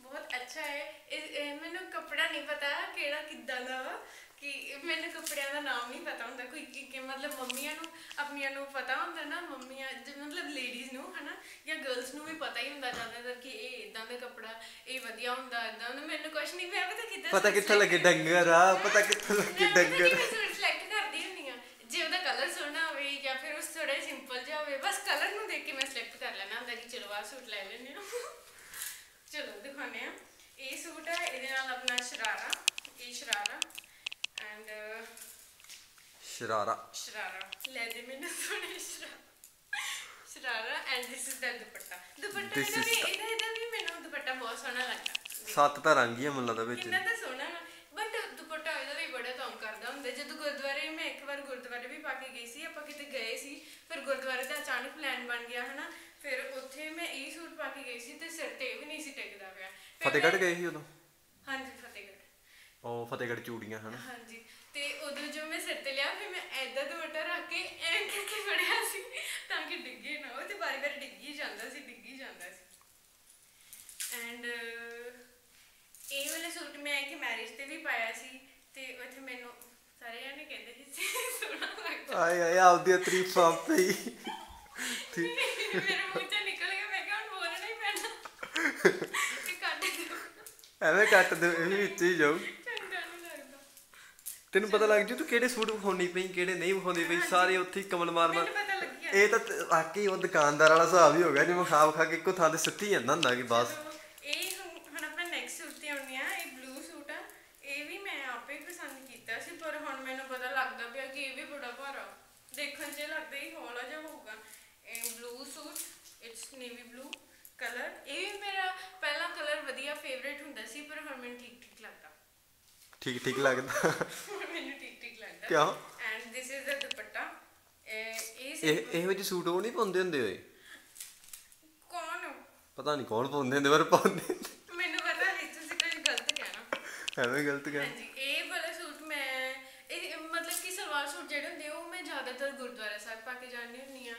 ਬਹੁਤ ਅੱਛਾ ਹੈ। ਇਹ ਇਹ ਮੈਨੂੰ ਕੱਪੜਾ ਨਹੀਂ ਪਤਾ ਕਿਹੜਾ ਕਿੱਦਾਂ ਦਾ ਵਾ। ਕਿ ਮੈਨੂੰ ਕੱਪੜਿਆਂ ਦਾ ਨਾਮ ਨਹੀਂ ਪਤਾ ਹੁੰਦਾ ਕੋਈ ਕਿ ਕਿ ਮਤਲਬ ਮੰਮੀਆਂ ਨੂੰ ਆਪਣੀਆਂ ਨੂੰ ਪਤਾ ਹੁੰਦਾ ਨਾ ਮੰਮੀਆਂ ਜ- ਮਤਲਬ ਲੇਡੀਜ਼ ਨੂੰ ਹਨਾ? ਜਾਂ ਗਰਲਸ ਨੂੰ ਵੀ ਪਤਾ ਹੀ ਹੁੰਦਾ ਜ਼ਿਆਦਾਤਰ ਕਿ ਇਹ ਇਦਾਂ ਦਾ ਕੱਪੜਾ ਇਹ ਵਧੀਆ ਹੁੰਦਾ ਇਦਾਂ ਦਾ। ਮੈਨੂੰ ਕੁਝ ਨਹੀਂ ਪਿਆ ਪਤਾ ਕਿੱਦਾਂ ਪਤਾ ਕਿੱਥੋਂ ਲੱਗੇ ਡੰਗਰ ਆ ਪਤਾ ਕਿੱਥੋਂ ਲੱਗੇ ਮੈਂ ਡੰਗਰ। ਸੂਟ ਸਿਲੈਕਟ ਕਰਦੀ ਹੁੰਦੀ ਆ? ਜੇ ਉਹਦਾ ਕਲਰ ਸੋਹਣਾ ਹੋਵੇ ਜਾਂ ਫਿਰ ਉਸ ਥੋੜਾ ਸਿੰਪਲ ਜਿਹਾ ਹੋਵੇ ਬਸ ਕਲਰ ਨੂੰ ਦੇਖ ਕੇ ਮੈਂ ਸਿਲੈਕਟ ਕਰ ਲੈਣਾ ਹੁੰਦਾ ਕਿ ਚਲੋ ਆਹ ਸੂਟ ਲੈ ਲੈਂਦੇ ਆ ਚਲੋ ਦਿਖਾਉਂਦੇ ਆ ਇਹ ਸੂਟ ਹੈ ਇਹਦੇ ਨਾਲ ਆਪਣਾ ਸ਼ਰਾਰਾ ਇਹ ਸ਼ਰਾਰਾ। ਐਂਡ ਸ਼ਰਾਰਾ ਸ਼ਰਾਰਾ ਲੈ ਦੇ ਮੈਨੂੰ ਸੋਹਣੇ sharara sharara and this is the dupatta dupatta This ਇਹਦਾ is ਵੀ the- ਇਹਦਾ ਇਹਦਾ ਵੀ ਮੈਨੂੰ ਦੁਪੱਟਾ ਬਹੁਤ ਸੋਹਣਾ ਲੱਗਾ ਸੱਤ ਤਾਂ ਰੰਗ ਹੀ ਆ ਮੈਨੂੰ ਲੱਗਦਾ ਵਿੱਚ। ਕਿੰਨਾ ਤਾਂ ਸੋਹਣਾ ਬਟ ਦੁਪੱਟਾ ਇਹਦਾ ਵੀ ਬੜਾ ਤੰਗ ਕਰਦਾ ਹੁੰਦਾ। ਜਦੋਂ ਗੁਰਦੁਆਰੇ ਮੈਂ ਇੱਕ ਵਾਰ ਗੁਰਦੁਆਰੇ ਵੀ ਪਾ ਕੇ ਗਈ ਸੀ ਆਪਾਂ ਕਿਤੇ ਗਏ ਸੀ ਫਿਰ ਗੁਰਦੁਆਰੇ ਦਾ ਅਚਾਨਕ ਪਲਾਨ ਬਣ ਗਿਆ ਹਨਾ। ਫਿਰ ਉੱਥੇ ਮੈਂ ਇਹ ਸੂਟ ਪਾ ਕੇ ਗਈ ਸੀ ਤੇ ਸਿਰ ਤੇ ਵੀ ਨਹੀਂ ਸੀ ਟਿਕਦਾ ਪਿਆ। ਫਤਿਹਗੜ੍ਹ ਗਏ ਸੀ ਉਦੋਂ? ਹਾਂਜੀ ਫਤਿਹਗੜ੍ਹ। ਉਹ ਫਤਿਹਗੜ੍ਹ ਚੂੜੀਆਂ ਹਨਾ। ਹਾਂਜੀ ਤੇ ਉਦੋਂ ਜੋ ਮੈਂ ਸਿਰ ਤੇ ਲਿਆ ਫਿਰ ਮੈਂ ਐਦਾਂ ਦੁਪੱਟਾ ਰੱਖ ਕੇ ਐਂ ਕਰਕੇ ਫੜਿਆ ਸੀ ਤਾਂ ਕਿ ਡਿੱਗੇ ਨਾ ਉਹ ਤੇ ਬਾਰੀ ਬਾਰੀ ਡਿੱਗੀ ਜਾਂਦਾ ਸੀ ਡਿੱਗੀ ਜਾਂਦਾ ਸੀ। ਐਂਡ ਇਹ ਵਾਲਾ ਸੂਟ ਮੈਂ ਕਿ ਮੈਰਿਜ ਤੇ ਵੀ ਪਾਇਆ ਸੀ ਤੇ ਉੱਥੇ ਮੈਨੂੰ ਸਾਰੇ ਜਣੇ ਕਹਿੰਦੇ ਸੀ ਸੋਹਣਾ ਲੱਗਦਾ ਆਏ ਆਏ ਆਪਦੀਆਂ ਤਾਰੀਫਾਂ ਪਈ ਠੀਕ ਮੇਰੇ ਮੂੰਹ ਚੋਂ ਨਿਕਲ ਗਿਆ ਮੈਂ ਕਿਹਾ ਹੁਣ ਬੋਲਣਾ ਹੀ ਪੈਣਾ। ਕਿ ਕੱਢ ਦਿਓ ਐਵੇਂ ਕੱਟ ਦੇ ਇਹ ਵੀ ਵਿੱਚ ਹੀ ਜਾਊ। ਤੈਨੂੰ ਪਤਾ ਲੱਗ ਜੂ ਤੂੰ ਕਿਹੜੇ ਸੂਟ ਵਿਖਾਉਣੀ ਪਈ ਕਿਹੜੇ ਨਹੀਂ ਵਿਖਾਉਂਦੀ ਪਈ ਸਾਰੇ ਉੱਥੇ ਹੀ ਕਮਲ ਮਾਰ ਮਾਰ। ਇਹ ਤਾਂ ਵਾਕਈ ਉਹ ਦੁਕਾਨਦਾਰ ਵਾਲਾ ਹਿਸਾਬ ਹੀ ਹੋ ਗਿਆ ਜਿਵੇਂ ਖਾ ਖਾ ਕੇ ਇੱਕੋ ਥਾਂ ਤੇ ਸਿੱਟੀ ਜਾਂਦਾ ਹੁੰਦਾ ਕਿ ਬਸ। ਇਹ ਹੁਣ ਆਪਾਂ ਨੈਕਸਟ ਸੂਟ ਤੇ ਆਉਂਦੇ ਆ ਇਹ ਬਲੂ ਸੂਟ ਆ। ਇਹ ਵੀ ਮੈਂ ਆਪੇ ਪਸੰਦ ਕੀਤਾ ਸੀ ਪਰ ਹੁਣ ਮੈਨੂੰ ਪਤਾ ਲੱਗਦਾ ਪਿਆ ਕਿ ਇਹ ਵੀ ਬੜਾ ਭਾਰਾ। ਦੇਖਣ 'ਚ ਲੱਗਦਾ ਹੀ ਹੌਲਾ ਜਿਹਾ ਹੋਊਗਾ। ਇਹ blue suit it's navy blue colour ਇਹ ਵੀ ਮੇਰਾ ਪਹਿਲਾ ਕਲਰ ਵਧੀਆ ਫੇਵਰੇਟ ਹੁੰਦਾ ਸੀ ਪਰ ਹੁਣ ਮੈਨੂੰ ਠੀਕ ਠੀਕ ਲੱਗਦਾ। ਠੀਕ ਠੀਕ ਲੱਗਦਾ। ਮੈਨੂੰ ਠੀਕ ਠੀਕ ਲੱਗਦਾ। ਕਿਉਂ? And this is the dupatta. ਇਹ ਇਹ ਇਹ ਜਿਹੇ ਸੂਟ ਉਹ ਨਹੀਂ ਪਾਉਂਦੇ ਹੁੰਦੇ ਓਏ ਕੌਣ ਪਤਾ ਨਹੀਂ ਕੌਣ ਪਾਉਂਦੇ ਹੁੰਦੇ ਪਰ ਪਾਉਂਦੇ ਹੁੰਦੇ। ਮੈਨੂੰ ਪਤਾ ਨਹੀਂ ਤੁਸੀਂ ਕੁਝ ਗਲਤ ਕਹਿਣਾ। ਐਵੇਂ ਗਲਤ ਕਹਿ ਹਾਂਜੀ ਇਹ ਵਾਲਾ ਸੂਟ ਮੈਂ ਇਹ ਮਤਲਬ ਕਿ ਸਲਵਾਰ ਸੂਟ ਜਿਹੜੇ ਹੁੰਦੇ ਆ, ਉਹ ਮੈਂ ਜ਼ਿਆਦਾਤਰ ਗੁਰਦੁਆਰਾ ਸਾਹਿਬ ਪਾ ਕੇ ਜਾਂਦੀ ਹੁੰਦੀ ਆ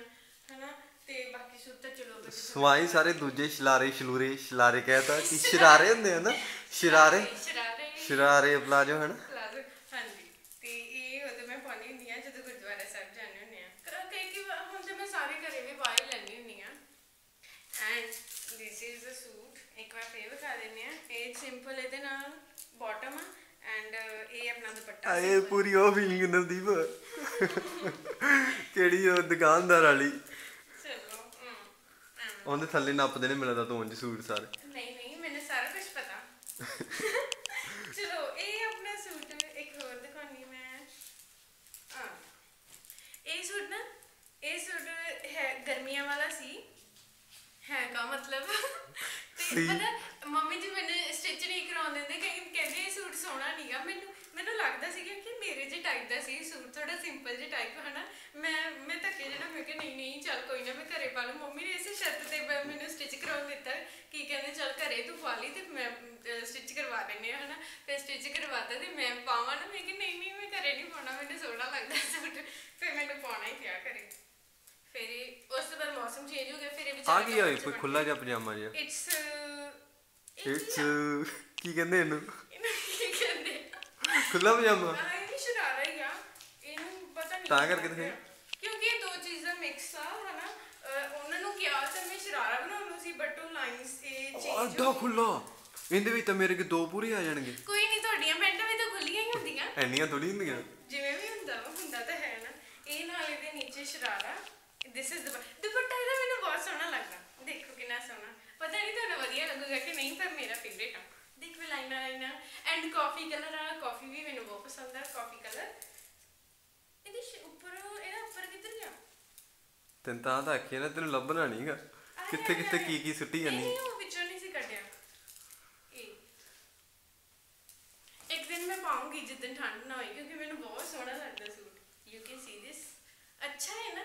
ਹਨਾ? ਤੇ ਬਾਕੀ ਸੂਟ ਤਾਂ ਚਲੋ ਬੱਚੇ ਸਵਾਈ ਸਾਰੇ ਦੂਜੇ ਸ਼ਲਾਰੇ ਸ਼ਲੂਰੇ ਸ਼ਲਾਰੇ ਕਹਿਤਾ ਕਿ ਸ਼ਰਾਰੇ ਹੁੰਦੇ ਆ ਨਾ? ਸ਼ਰਾਰੇ ਸ਼ਰਾਰੇ ਸ਼ਰਾਰੇ ਪਲਾਜੋ ਹਨ? ਪਲਾਜ਼ੋ ਹਾਂਜੀ। ਤੇ ਇਹ ਉਦੋਂ ਮੈਂ ਪਾਉਂਦੀ ਹੁੰਦੀ ਆ ਜਦੋਂ ਗੁਰਦੁਆਰਾ ਸਾਹਿਬ ਜਾਂਦੀ ਹੁੰਦੀ ਆ। ਕ- ਕਈ ਕਈ ਵਾਰ ਹੁਣ ਤੇ ਮੈਂ ਸਾਰੇ ਘਰੇ ਵੀ ਪਾ ਹੀ ਲੈਂਦੀ ਹੁੰਦੀ ਆ। And this is the suit ਇੱਕ ਵਾਰ ਫੇਰ ਵਿਖਾ ਦਿੰਦੇ ਆ। ਇਹ ਸਿੰਪਲ ਇਹਦੇ ਨਾਲ ਬਾਟਮ ਆ ਐਂਡ ਇਹ ਆਪਣਾ ਦੁਪੱਟਾ ਆਏ ਪੂਰੀ ਉਹ ਫੀਲਿੰਗ ਨਵਦੀਪ ਕਿਹੜੀ ਉਹ ਦੁਕਾਨਦਾਰ ਵਾਲੀ? ਚਲੋ। ਉਹਦੇ ਥੱਲੇ ਨੱਪਦੇ ਨੇ ਮਿਲਦਾ ਤੋਂ ਉਂਝ ਸੂਟ ਸਾਰੇ। ਨਹੀਂ ਨਹੀਂ ਮੈਨੂੰ ਸਾਰਾ ਕੁਝ ਪਤਾ ਚਲੋ ਇਹ ਆਪਣਾ ਸੂਟ ਇੱਕ ਹੋਰ ਦਿਖਾਉਣੀ ਮੈਂ ਆ ਇਹ ਸੂਟ ਨਾ ਇਹ ਸੂਟ ਹੈ ਗਰਮੀਆਂ ਵਾਲਾ ਸੀ। ਹੈ ਕਾ ਮਤਲਬ। ਤੇ। ਪਤਾ ਮੰਮੀ ਜੀ ਮੈਨੂੰ ਸਟਿਚ ਨਹੀਂ ਕਰਾਉਣ ਦਿੰਦੇ ਕਈ ਕਹਿੰਦੇ ਇਹ ਸੂਟ ਸੋਹਣਾ ਨਹੀਂਗਾ ਮੈਨੂੰ ਮੈਨੂੰ ਲੱਗਦਾ ਸੀਗਾ ਕਿ ਮੇਰੇ ਜੇ ਟਾਈਪ ਦਾ ਸੀ ਸੂਟ ਥੋੜਾ ਸਿੰਪਲ ਜੇ ਟਾਈਪ ਹਨਾ। ਮੈਂ ਮੈਂ ਧੱਕੇ ਜਣਾ ਮੈਂ ਕਿ ਨਹੀਂ ਨਹੀਂ ਚੱਲ ਕੋਈ ਨਾ ਮੈਂ ਘਰੇ ਪਾ ਲੂ ਮੰਮੀ ਨੇ ਇਸੇ ਸ਼ਰਤ ਤੇ ਮੈਨੂੰ ਸਟਿਚ ਕਰਾਉਣ ਦਿੱਤਾ। ਕੀ ਕਹਿੰਦੇ ਚੱਲ ਘਰੇ ਤੂੰ ਪਾ ਲਈ ਤੇ ਮੈਂ ਸਟਿਚ ਕਰਵਾ ਦਿੰਨੇ ਆ ਹਨਾ। ਫਿਰ ਸਟਿਚ ਕਰਵਾਤਾ ਤੇ ਮੈਂ ਪਾਵਾਂ ਨਾ ਮੈਂ ਕਿ ਨਹੀਂ ਨਹੀਂ ਮੈਂ ਘਰੇ ਨਹੀਂ ਪਾਉਣਾ ਮੈਨੂੰ ਸੋਹਣਾ ਲੱਗਦਾ ਸੂਟ। ਫਿਰ ਮੈਨੂੰ ਪਾਉਣਾ ਹੀ ਪਿਆ ਘਰੇ। ਫਿਰ ਇਹ- ਉਸ ਤੋਂ ਬਾਅਦ ਮੌਸਮ ਚੇਂਜ ਹੋ ਗਿਆ ਫਿਰ ਇਹ ਆ ਕੀ ਹੋਏ ਕੋਈ ਖੁੱਲਾ ਜਿਹਾ ਪਜਾਮਾ ਜਿਹਾ? ਇਟਸ ਇਟਸ ਕੀ ਕਹਿੰਦੇ ਇਹਨੂੰ? ਇਹਨੂੰ ਕੀ ਕਹਿੰਦੇ ਖੁੱਲਾ ਪਜਾਮਾ? ਆ ਇਹ ਸ਼ਰਾਰਾ ਹੀ ਆ। ਇਹਨੂੰ ਪਤਾ ਨਹੀਂ ਤਾਂ ਕਰਕੇ ਆ। ਕਿਉਂਕਿ ਇਹ ਦੋ ਚੀਜ਼ਾਂ ਮਿਕਸ ਆ ਹਨਾ? ਅਹ ਉਹਨਾਂ ਨੂੰ ਕਿਹਾ ਤਾਂ ਮੈਂ ਸ਼ਰਾਰਾ ਬਣਾਉਣ ਸੀ ਬਟ ਉਹ ਲਾਈਨਸ ਇਹ ਚੇਂਜ ਅੱਡਾ ਖੁੱਲਾ ਇਹਦੇ ਵਿੱਚ ਤਾਂ ਮੇਰੇ ਕੇ ਦੋ ਪੂਰੇ ਆ ਜਾਣਗੇ। ਕੋਈ ਨਹੀਂ ਤੁਹਾਡੀਆਂ ਪੈਂਟਾਂ ਵੀ ਤਾਂ ਖੁੱਲੀਆਂ ਹੀ ਹੁੰਦੀਆਂ। ਐਨੀਆਂ ਥੋੜੀ ਹੁੰਦੀਆਂ ਜਿਵੇਂ ਵੀ ਹੁੰਦਾ ਵਾ ਹੁੰਦਾ ਤਾਂ ਹੈ ਨਾ ਇਹ ਨਾਲ ਇਹਦੇ ਨੀਚੇ ਸ਼ਰਾਰਾ ਦਿਸ ਇਜ਼ ਦੁਪੱਟਾ ਇਹਦਾ ਮੈਨੂੰ ਬਹੁਤ ਸੋਹਣਾ ਲੱਗਦਾ। ਦੇਖੋ ਕਿੰਨਾ ਸੋਹਣਾ। ਪਤਾ ਨਹੀਂ ਤੁਹਾਨੂੰ ਵਧੀਆ ਲੱਗੂਗਾ ਕਿ ਨਹੀਂ ਪਰ ਮੇਰਾ ਫੇਵਰੇਟ ਆ। ਦੇਖ ਵੀ ਲਾਈਨਾਂ ਲਾਈਨਾਂ ਐਂਡ ਕਾਫੀ ਕਲਰ ਆ। ਕਾਫੀ ਵੀ ਮੈਨੂੰ ਬਹੁਤ ਪਸੰਦ ਆ। ਕਾਫੀ ਕਲਰ ਇਹਦੇ ਉੱਪਰ ਇਹਦਾ ਉੱਪਰ ਕਿੱਧਰ ਗਿਆ? ਤੈਨੂੰ ਤਾਂ ਤਾਂ ਆਖਿਆ ਨਾ ਤੈਨੂੰ ਲੱਭਣਾ ਨਹੀਂਗਾ ਕਿੱਥੇ ਕਿੱਥੇ ਕੀ ਕੀ ਸੁੱਟੀ ਜਾਨੀ? ਉਹ ਵਿੱਚੋਂ ਨਹੀਂ ਸੀ ਕੱਢਿਆ। ਇਹ। ਇੱਕ ਦਿਨ ਮੈਂ ਪਾਉਂਗੀ ਜਿੱਦਣ ਠੰਡ ਨਾ ਹੋਈ ਕਿਉਂਕਿ ਮੈਨੂੰ ਬਹੁਤ ਸੋਹਣਾ ਲੱਗਦਾ suit. You can see this ਅੱਛਾ ਹੈ ਨਾ?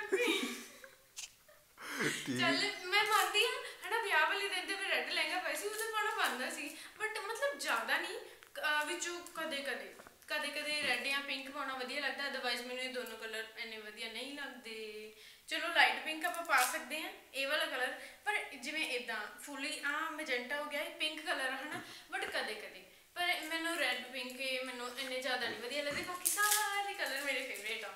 ਚੱਲ ਮੈਂ ਮੰਨਦੀ ਹਾਂ, ਹਨਾ ਵਿਆਹ ਵਾਲੇ ਦਿਨ ਤੇ ਮੈਂ ਰੈੱਡ ਲਹਿੰਗਾ ਪਾਈ ਸੀ, ਉਹਦੇ ਪਾਣਾ ਪਾਉਂਦਾ ਸੀ ਬਟ ਮਤਲਬ ਜ਼ਿਆਦਾ ਨਹੀਂ ਵਿੱਚੋਂ ਕਦੇ ਕਦੇ ਕਦੇ ਕਦੇ ਰੈੱਡ ਜਾਂ ਪਿੰਕ ਪਾਉਣਾ ਵਧੀਆ ਲੱਗਦਾ ਅਦਰਵਾਈਜ਼ ਮੈਨੂੰ ਇਹ ਦੋਨੋਂ ਕਲਰ ਇੰਨੇ ਵਧੀਆ ਨਹੀਂ ਲੱਗਦੇ। ਚਲੋ ਲਾਈਟ ਪਿੰਕ ਆਪਾਂ ਪਾ ਸਕਦੇ ਹਾਂ, ਇਹ ਵਾਲਾ ਕਲਰ ਪਰ ਜਿਵੇਂ ਇਦਾਂ ਫੁੱਲੀ ਆ ਮੈਜੈਂਟਾ ਹੋ ਗਿਆ, ਇਹ ਪਿੰਕ ਕਲਰ ਹਨਾ ਬਟ ਕਦੇ ਕਦੇ। ਪਰ ਮੈਨੂੰ ਰੈੱਡ ਪਿੰਕ ਇਹ ਮੈਨੂੰ ਇੰਨੇ ਜ਼ਿਆਦਾ ਨਹੀਂ ਵਧੀਆ ਲੱਗਦੇ, ਬਾਕੀ ਸਾਰੇ ਕਲਰ ਮੇਰੇ ਫੇਵਰੇਟ ਆ।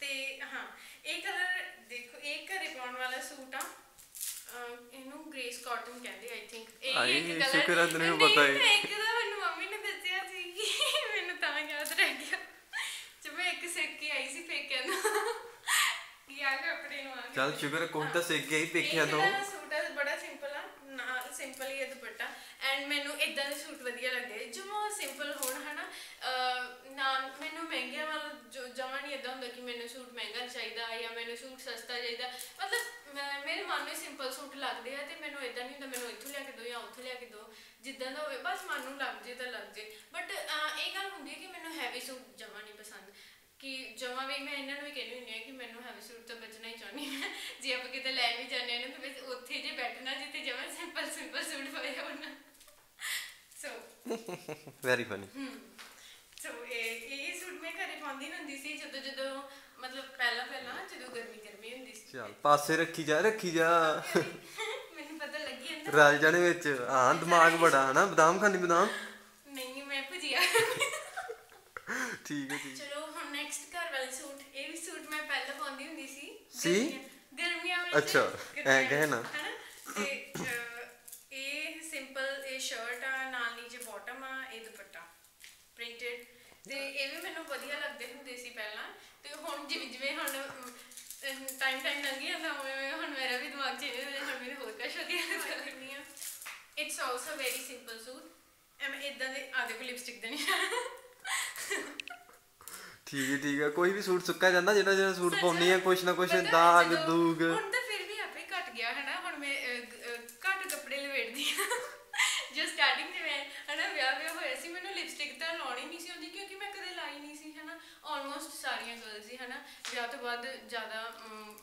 ਤੇ ਹਾਂ ਇਹ ਕਲਰ ਦੇਖੋ ਇਹ ਘਰੇ ਪਾਉਣ ਵਾਲਾ ਸੂਟ ਆ। ਇਹਨੂੰ ਗ੍ਰੇਸ ਕਾਟਨ ਕਹਿੰਦੇ ਆਈ ਥਿੰਕ ਇਹ ਇੱਕ ਕਲਰ ਸ਼ੁਕਰ ਆ ਤੈਨੂੰ ਪਤਾ ਹੈ। ਇੱਕ ਦਾ ਮੈਨੂੰ ਮੰਮੀ ਨੇ ਦੱਸਿਆ ਸੀ। ਮੈਨੂੰ ਤਾਂ ਯਾਦ ਰਹਿ ਗਿਆ। ਜਦ ਮੈਂ ਇੱਕ ਸਿੱਖ ਕੇ ਆਈ ਸੀ ਪੇਕਿਆਂ ਨੂੰ ਯਾ ਕੱਪੜੇ ਨੂੰ ਆ ਕੇ ਚੱਲ ਸ਼ੁਕਰ ਕੋਈ ਤਾਂ ਸਿੱਖ ਹੀ ਪੇਖਿਆ ਇਹ ਤੋਂ। ਸੂਟ ਆ ਬੜਾ ਸਿੰਪਲ ਆ। ਨਾਲ ਸਿੰਪਲ ਹੀ ਹੈ ਦੁਪੱਟਾ। ਐਂਡ ਮੈਨੂੰ ਇਦਾਂ ਦੇ ਸੂਟ ਵਧੀਆ ਲੱਗਦੇ ਜਮਾ ਸਿੰਪਲ ਹੋਣ, ਹਨਾ? ਨਾ, ਮੈਨੂੰ ਮਹਿੰਗਿਆਂ ਵਾਲਾ ਜੋ ਜਮਾ ਨਹੀਂ ਇਦਾਂ ਹੁੰਦਾ ਕਿ ਮੈਨੂੰ ਸੂਟ ਮਹਿੰਗਾ ਚਾਹੀਦਾ ਜਾਂ ਮੈਨੂੰ ਸੂਟ ਸਸਤਾ ਚਾਹੀਦਾ। ਮਤਲਬ ਮੇਰੇ ਮਨ ਨੂੰ ਸਿੰਪਲ ਸੂਟ ਲੱਗਦੇ ਆ ਤੇ ਮੈਨੂੰ ਇਦਾਂ ਨਹੀਂ ਹੁੰਦਾ, ਮੈਨੂੰ ਇੱਥੋਂ ਲਿਆ ਕੇ ਦਿਓ ਜਾਂ ਉੱਥੋਂ ਲਿਆ ਕੇ ਦਿਓ ਜਿੱਦਾਂ ਦਾ ਹੋਵੇ, ਬਸ ਮਨ ਨੂੰ ਲੱਗ ਜੇ ਤਾਂ ਲੱਗ ਜੇ। ਬਟ ਇਹ ਗੱਲ ਹੁੰਦੀ ਹੈ ਕਿ ਮੈਨੂੰ ਹੈਵੀ ਸੂਟ ਜਮਾ ਨਹੀਂ ਪਸੰਦ। ਕਿ ਜਮਾ ਵੀ ਮੈਂ ਇਹਨਾਂ ਨੂੰ ਵੀ ਕਹਿੰਦੀ ਹੁੰਦੀ ਹਾਂ ਕਿ ਮੈਨੂੰ ਹੈਵੀ ਸੂਟ ਤੋਂ ਬਚਣਾ ਹੀ ਚਾਹੁੰਦੀ ਹਾਂ। ਜੇ ਆਪਾਂ ਕਿਤੇ ਲੈ ਵੀ ਜਾਂਦੇ ਹਾਂ ਨਾ, ਤਾਂ ਬਸ ਉੱਥੇ ਜੇ ਬੈਠਣਾ ਜਿੱਥੇ ਜਮਾ ਸਿੰਪਲ ਸਿੰਪਲ ਸੂਟ ਪਾਇਆ ਹੋਣਾ ਸੋ ਵੈਰੀ ਫਨੀ ਸੋ ਇਹ ਇਹ ਸੂਟ ਮੈਂ ਘਰੇ ਪਾਉਂਦੀ ਹੁੰਦੀ ਸੀ ਜਦੋਂ ਜਦੋਂ ਮਤਲਬ ਪਹਿਲਾਂ ਪਹਿਲਾਂ ਜਦੋਂ ਗਰਮੀ ਗਰਮੀ ਹੁੰਦੀ ਸੀ। ਚੱਲ ਪਾਸੇ ਰੱਖੀ ਜਾ ਰੱਖੀ ਜਾ। ਮੈਨੂੰ ਪਤਾ ਲੱਗੀ ਜਾਂਦਾ ਰਲ ਜਾਣੇ ਵਿੱਚ। ਹਾਂ ਦਿਮਾਗ ਬੜਾ ਹਨਾ? ਬਦਾਮ ਖਾਣੀ ਬਦਾਮ? ਨਹੀਂ ਮੈਂ ਭੁਜੀਆ। ਠੀਕ ਹੈ ਠੀਕ ਚਲੋ ਹੁਣ ਨੈਕਸਟ ਘਰ ਵਾਲੇ ਸੂਟ। ਇਹ ਵੀ ਸੂਟ ਮੈਂ ਪਹਿਲਾਂ ਪਾਉਂਦੀ ਹੁੰਦੀ ਸੀ। ਸੀ? ਗਰਮੀਆਂ- ਵਿੱਚ ਅੱਛਾ, ਐਂ ਕਹੇ ਨਾ। ਵਿੱਚ, ਹਨਾ? ਤੇ ਅਹ, ਇਹ ਸਿੰਪਲ ਇਹ ਸ਼ਰਟ ਆ ਨਾਲ ਨੀਚੇ ਬਾਟਮ ਆ ਇਹ ਦੁਪੱਟਾ ਪ੍ਰਿੰਟਡ ਤੇ ਇਹ ਵੀ ਮੈਨੂੰ ਵਧੀਆ ਲੱਗਦੇ ਹੁੰਦੇ ਸੀ ਪਹਿਲਾਂ ਤੇ ਹੁਣ ਜਿਵੇਂ ਜਿਵੇਂ ਹੁਣ ਟਾਈਮ ਟਾਈਮ ਲੰਘੀ ਜਾਂਦਾ ਉਵੇਂ ਉਵੇਂ ਹੁਣ ਮੇਰਾ ਵੀ ਦਿਮਾਗ ਚੇਂਜ ਹੋ ਜਾਂਦਾ ਹੁਣ ਮੈਨੂੰ ਹੋਰ ਕੁਝ ਵਧੀਆ ਲੱਗਣੀ ਆ it's also very simple suit um ਇਦਾਂ ਦੇ ਆਦੇ ਕੋ ਲਿਪਸਟਿਕ ਦੇ ਨਹੀਂ ਠੀਕ ਹੈ ਠੀਕ ਹੈ ਕੋਈ ਵੀ ਸੂਟ ਸੁੱਕਾ ਜਾਂਦਾ ਜਿਹੜਾ ਜਿਹੜਾ ਸੂਟ ਪਾਉਣੀ ਆ ਕੁਛ ਨਾ ਕੁਛ ਦਾਗ ਦੂਗ। ਹੁਣ ਤਾਂ ਫਿਰ ਵੀ ਆਪੇ ਘਟ ਗਿਆ ਹਨਾ? ਹੁਣ ਮੈਂ ਘੱਟ ਕੱਪੜੇ ਲਵੇੜਦੀ ਆ। ਜੋ ਸਟਾਰਟਿੰਗ ਦੇ ਮੈਂ ਹਨਾ ਵਿਆਹ ਵਿਆਹ ਹੋਇਆ ਸੀ ਮੈਨੂੰ ਲਿਪਸਟਿਕ ਤਾਂ ਲਾਉਣੀ ਨਹੀਂ ਸੀ ਆਉਂਦੀ ਕਿਉਂਕਿ ਮੈਂ ਕਦੇ ਲਾਈ ਨਹੀਂ ਸੀ ਹਨਾ? ਆਲਮੋਸਟ ਸਾਰੀਆਂ ਗਰਲਸ ਹੀ ਹਨਾ? ਵਿਆਹ ਤੋਂ ਬਾਅਦ ਜ਼ਿਆਦਾ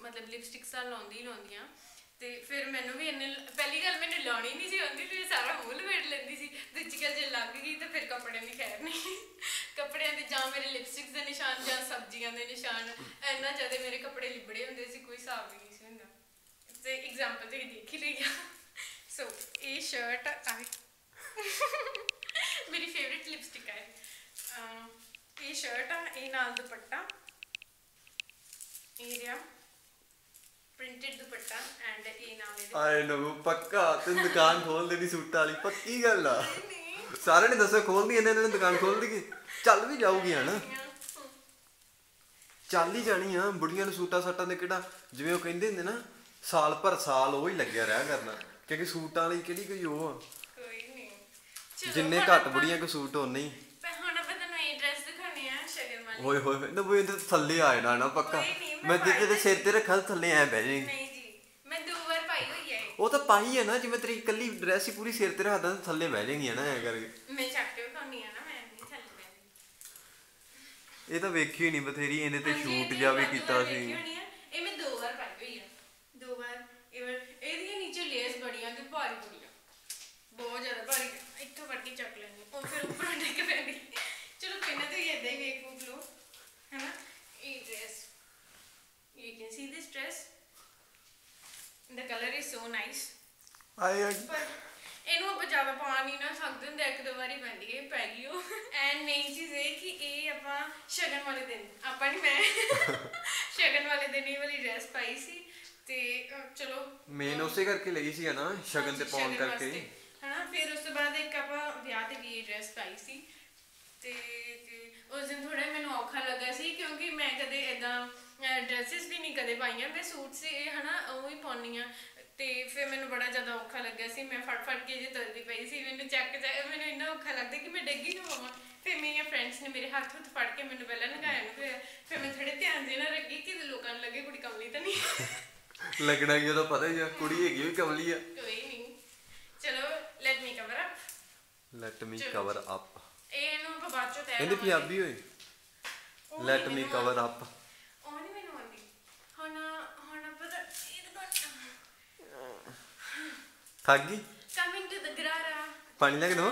ਮਤਲਬ ਲਿਪਸਟਿਕਸ ਤਾਂ ਲਾਉਂਦੀ ਹੀ ਲਾਉਂਦੀਆਂ ਤੇ ਫਿਰ ਮੈਨੂੰ ਵੀ ਇੰਨੇ ਪਹਿਲੀ ਗੱਲ ਮੈਨੂੰ ਲਾਉਣੀ ਨਹੀਂ ਸੀ ਆਉਂਦੀ ਤੇ ਸਾਰਾ ਮੂੰਹ ਲਵੇੜ ਲੈਂਦੀ ਸੀ ਦੂਜੀ ਗੱਲ ਜੇ ਲੱਗ ਗਈ ਤਾਂ ਫਿਰ ਕੱਪੜਿਆਂ ਦੀ ਖੈਰ ਨਹੀਂ ਕੱਪੜਿਆਂ ਦੇ ਜਾਂ ਮੇਰੇ ਲਿਪਸਟਿਕਸ ਦੇ ਨਿਸ਼ਾਨ ਜਾਂ ਸਬਜ਼ੀਆਂ ਦੇ ਨਿਸ਼ਾਨ ਇੰਨਾ ਜ਼ਿਆਦਾ ਮੇਰੇ ਕੱਪੜੇ ਲਿਬੜੇ ਹੁੰਦੇ ਸੀ ਕੋਈ ਹਿਸਾਬ ਵੀ ਨਹੀਂ ਸੀ ਹੁੰਦਾ। ਤੇ ਐਗਜ਼ਾਮਪਲ ਤੇ ਦੇਖ ਹੀ ਲਈ ਆ ਸੋ ਇਹ ਸ਼ਰਟ ਆ। ਮੇਰੀ ਫੇਵਰਿਟ ਲਿਪਸਟਿਕ ਹੈ ਇਹ। ਸ਼ਰਟ ਆ ਇਹ ਨਾਲ ਦੁਪੱਟਾ। ਇਹ ਰਿਹਾ ਪ੍ਰਿੰਟਡ ਦੁਪੱਟਾ ਐਂਡ ਇਹ ਨਾਲ ਇਹਦੇ ਆਏ ਨੋ ਪੱਕਾ। ਤੈਨੂੰ ਦੁਕਾਨ ਖੋਲ ਦੇਣੀ ਸੂਟਾਂ ਵਾਲੀ ਪੱਕੀ ਗੱਲ ਆ। ਸਾਰਿਆਂ ਨੇ ਦੱਸਿਆ ਖੋਲਦੀ ਇਹਨਾਂ ਨੇ ਦੁਕਾਨ ਖੋਲ ਦੀ ਚੱਲ ਵੀ ਜਾਊਗੀ ਹਨਾ। ਚੱਲ ਹੀ ਜਾਣੀ ਆ ਬੁੜੀਆਂ ਨੂੰ ਸੂਟਾਂ ਸਾਟਾਂ ਦੇ ਕਿਹੜਾ ਜਿਵੇਂ ਉਹ ਕਹਿੰਦੇ ਹੁੰਦੇ ਨਾ ਸਾਲ ਭਰ ਸਾਲ ਉਹ ਹੀ ਲੱਗਿਆ ਰਿਹਾ ਕਰਨਾ। ਕਿਉਂਕਿ ਸੂਟਾਂ ਵਾਲੀ ਕਿਹੜੀ ਕੋਈ ਉਹ ਆ। ਕੋਈ ਨਹੀਂ ਜਿੰਨੇ ਘੱਟ ਬੁੜੀਆਂ ਕੋ ਸੂਟ ਹੀ। ਹੁਣ ਆਪਾਂ ਤੁਹਾਨੂੰ ਇਹ ਡਰੈਸ ਦਿਖਾਉਣੀ ਆ ਸ਼ਗਨ ਵਾਲੀ ਓਏ ਹੋਏ ਨਾ ਬਈ ਇਹਦੇ ਥੱਲੇ ਆ ਜਾਣਾ ਨਾ ਪੱਕਾ। ਮੈਂ ਮੈਂ ਜੇ ਤੇਰੇ ਪਾਈ ਸਿਰ ਤੇ ਰੱਖਾਂ ਤਾਂ ਥੱਲੇ ਐ ਬਹਿ ਜਾਏਗੀ। ਨਹੀਂ ਜੀ ਮੈਂ ਦੋ ਵਾਰ ਪਾਈ ਹੋਈ ਹੈ ਇਹ। ਉਹ ਤਾਂ ਪਾਈ ਹੈ ਨਾ ਜਿਵੇਂ ਤੇਰੀ ਇਕੱਲੀ ਡਰੈਸ ਹੀ ਪੂਰੀ ਸਿਰ ਤੇ ਰੱਖਦਾ ਤਾਂ ਥੱਲੇ ਬਹਿ ਜਾਏਗੀ ਨਾ ਐ ਕਰਕੇ। ਮੈਂ ਚੱਕ ਕੇ ਵਿਖਾਉਣੀ ਆ ਨਾ ਮੈਂ ਨਹੀਂ ਥੱਲੇ ਬੈਠੀ ਇਹ ਤਾਂ ਵੇਖੀ ਨਹੀਂ ਬਥੇਰੀ ਇਹਨੇ ਤੇ ਸ਼ੂਟ ਜਾ ਵੀ ਕੀਤਾ ਸੀ। ਇਹ ਮੈਂ ਦੋ ਵਾਰ ਪਾਈ ਹੋਈ ਆ। ਦੋ ਵਾਰ ਇਹ ਵਾਰ ਇਹਦੀਆਂ ਨੀਚੇ ਲੇਅਰਸ ਬੜੀਆਂ ਤੇ ਭਾਰੀ ਬੜੀਆਂ। ਬਹੁਤ ਜ਼ਿਆਦਾ ਭਾਰੀ ਇੱਥੋਂ ਫੜ ਕੇ ਚੱਕ ਲੈਣੀ ਉਹ ਫਿਰ ਉੱਪਰ ਡਿੱਗ ਪੈਂਦੀ। ਚਲੋ ਕਿੰਨਾ ਤੇ ਇਦਾਂ ਹੀ ਵੇਖ ਫੂਕ ਲਓ। ਹੈਨਾ? ਇਹ dress you can see this dress? The color is so nice ਆਏ ਪਰ ਇਹਨੂੰ ਆਪਾਂ ਜ਼ਿਆਦਾ ਪਾ ਨਹੀਂ ਨਾ ਸਕਦੇ। ਹੁੰਦੇ ਇੱਕ ਦੋ ਵਾਰੀ ਪੈਂਦੀ ਹੈ ਪੈ ਗਈ ਉਹ। ਐਂਡ ਮੇਨ ਚੀਜ਼ ਇਹ ਕਿ ਇਹ ਆਪਾਂ ਸ਼ਗਨ ਵਾਲੇ ਦਿਨ ਆਪਾਂ ਨਹੀਂ ਮੈਂ ਸ਼ਗਨ ਵਾਲੇ ਦਿਨ ਇਹ ਵਾਲੀ ਡਰੈਸ ਪਾਈ ਸੀ ਤੇ ਅਹ, ਚਲੋ ਮੇਨ ਉਸੇ ਕਰਕੇ ਲਈ ਸੀ ਨਾ ਸ਼ਗਨ ਤੇ ਹਾਂਜੀ, ਪਾਉਣ ਸ਼ਗਨ ਕਰਕੇ ਵਾਸਤੇ। ਹਨਾ ਫਿਰ ਉਸ ਤੋਂ ਬਾਅਦ ਇੱਕ ਆਪਾਂ ਵਿਆਹ ਤੇ ਵੀ ਡਰੈਸ ਪਾਈ ਸੀ ਤੇ ਤੇ ਉਸ ਦਿਨ ਥੋੜਾ ਮੈਨੂੰ ਔਖਾ ਲੱਗਾ ਸੀ ਕਿਉਂਕਿ ਮੈਂ ਕਦੇ ਇਦਾਂ ਡਰੈਸਸ ਵੀ ਨਹੀਂ ਕਦੇ ਪਾਈਆਂ ਮੈਂ ਸੂਟ ਸੀ ਹਨਾ ਉਹ ਹੀ ਪਾਉਣੀ ਆ ਤੇ ਫਿਰ ਮੈਨੂੰ ਬੜਾ ਜ਼ਿਆਦਾ ਔਖਾ ਲੱਗਿਆ ਸੀ ਮੈਂ ਫੜ ਫੜ ਕੇ ਜੇ ਤੁਰਦੀ ਪਈ ਸੀ ਮੈਨੂੰ ਚੱਕ ਮੈਨੂੰ ਇੰਨਾ ਔਖਾ ਲੱਗਦਾ ਕਿ ਮੈਂ ਡੱਗੀ ਨਾ ਪਵਾਂ। ਫਿਰ ਮੇਰੀਆਂ ਫਰੈਂਡਸ ਨੇ ਮੇਰੇ ਹੱਥ ਹੁੱਥ ਫੜ ਕੇ ਮੈਨੂੰ ਪਹਿਲਾਂ ਨਗਾਇਆ ਨੂੰ ਫਿਰ ਫਿਰ ਮੈਂ ਥੋੜੇ ਧਿਆਨ ਦੇ ਨਾਲ ਰੱਖੀ ਕਿ ਲੋਕਾਂ ਨੂੰ ਲੱਗੇ ਕੁੜੀ ਕਮਲੀ ਤਾਂ ਨਹੀਂ ਲੱਗਣਾ ਕਿ ਉਹਦਾ ਪਤਾ ਹੀ ਆ ਕੁੜੀ ਹੈਗੀ ਵੀ ਕਮਲੀ ਆ। ਕੋਈ ਨਹੀਂ ਚਲੋ let me cover up let me. Cover up ਇਹ ਇਹਨੂੰ ਬਾਅਦ ਚੋਂ ਕਹਿੰਦੇ ਲਾਵਾਂਗੇ। ਪੰਜਾਬੀ ਉਹ ਲੈਟ ਮੀ ਕਵਰ ਅਪ ਉਹ ਨਹੀਂ ਮੈਨੂੰ ਆਉਂਦੀ ਹੁਣ ਹੁਣ ਆਪਾਂ ਤਾਂ ਇਹ ਤਾਂ ਥੱਕ ਗਈ? ਕਮਿੰਗ ਟੂ ਦ ਗਰਾਰਾ ਪਾਣੀ ਲੈ ਕੇ ਦਵਾਂ?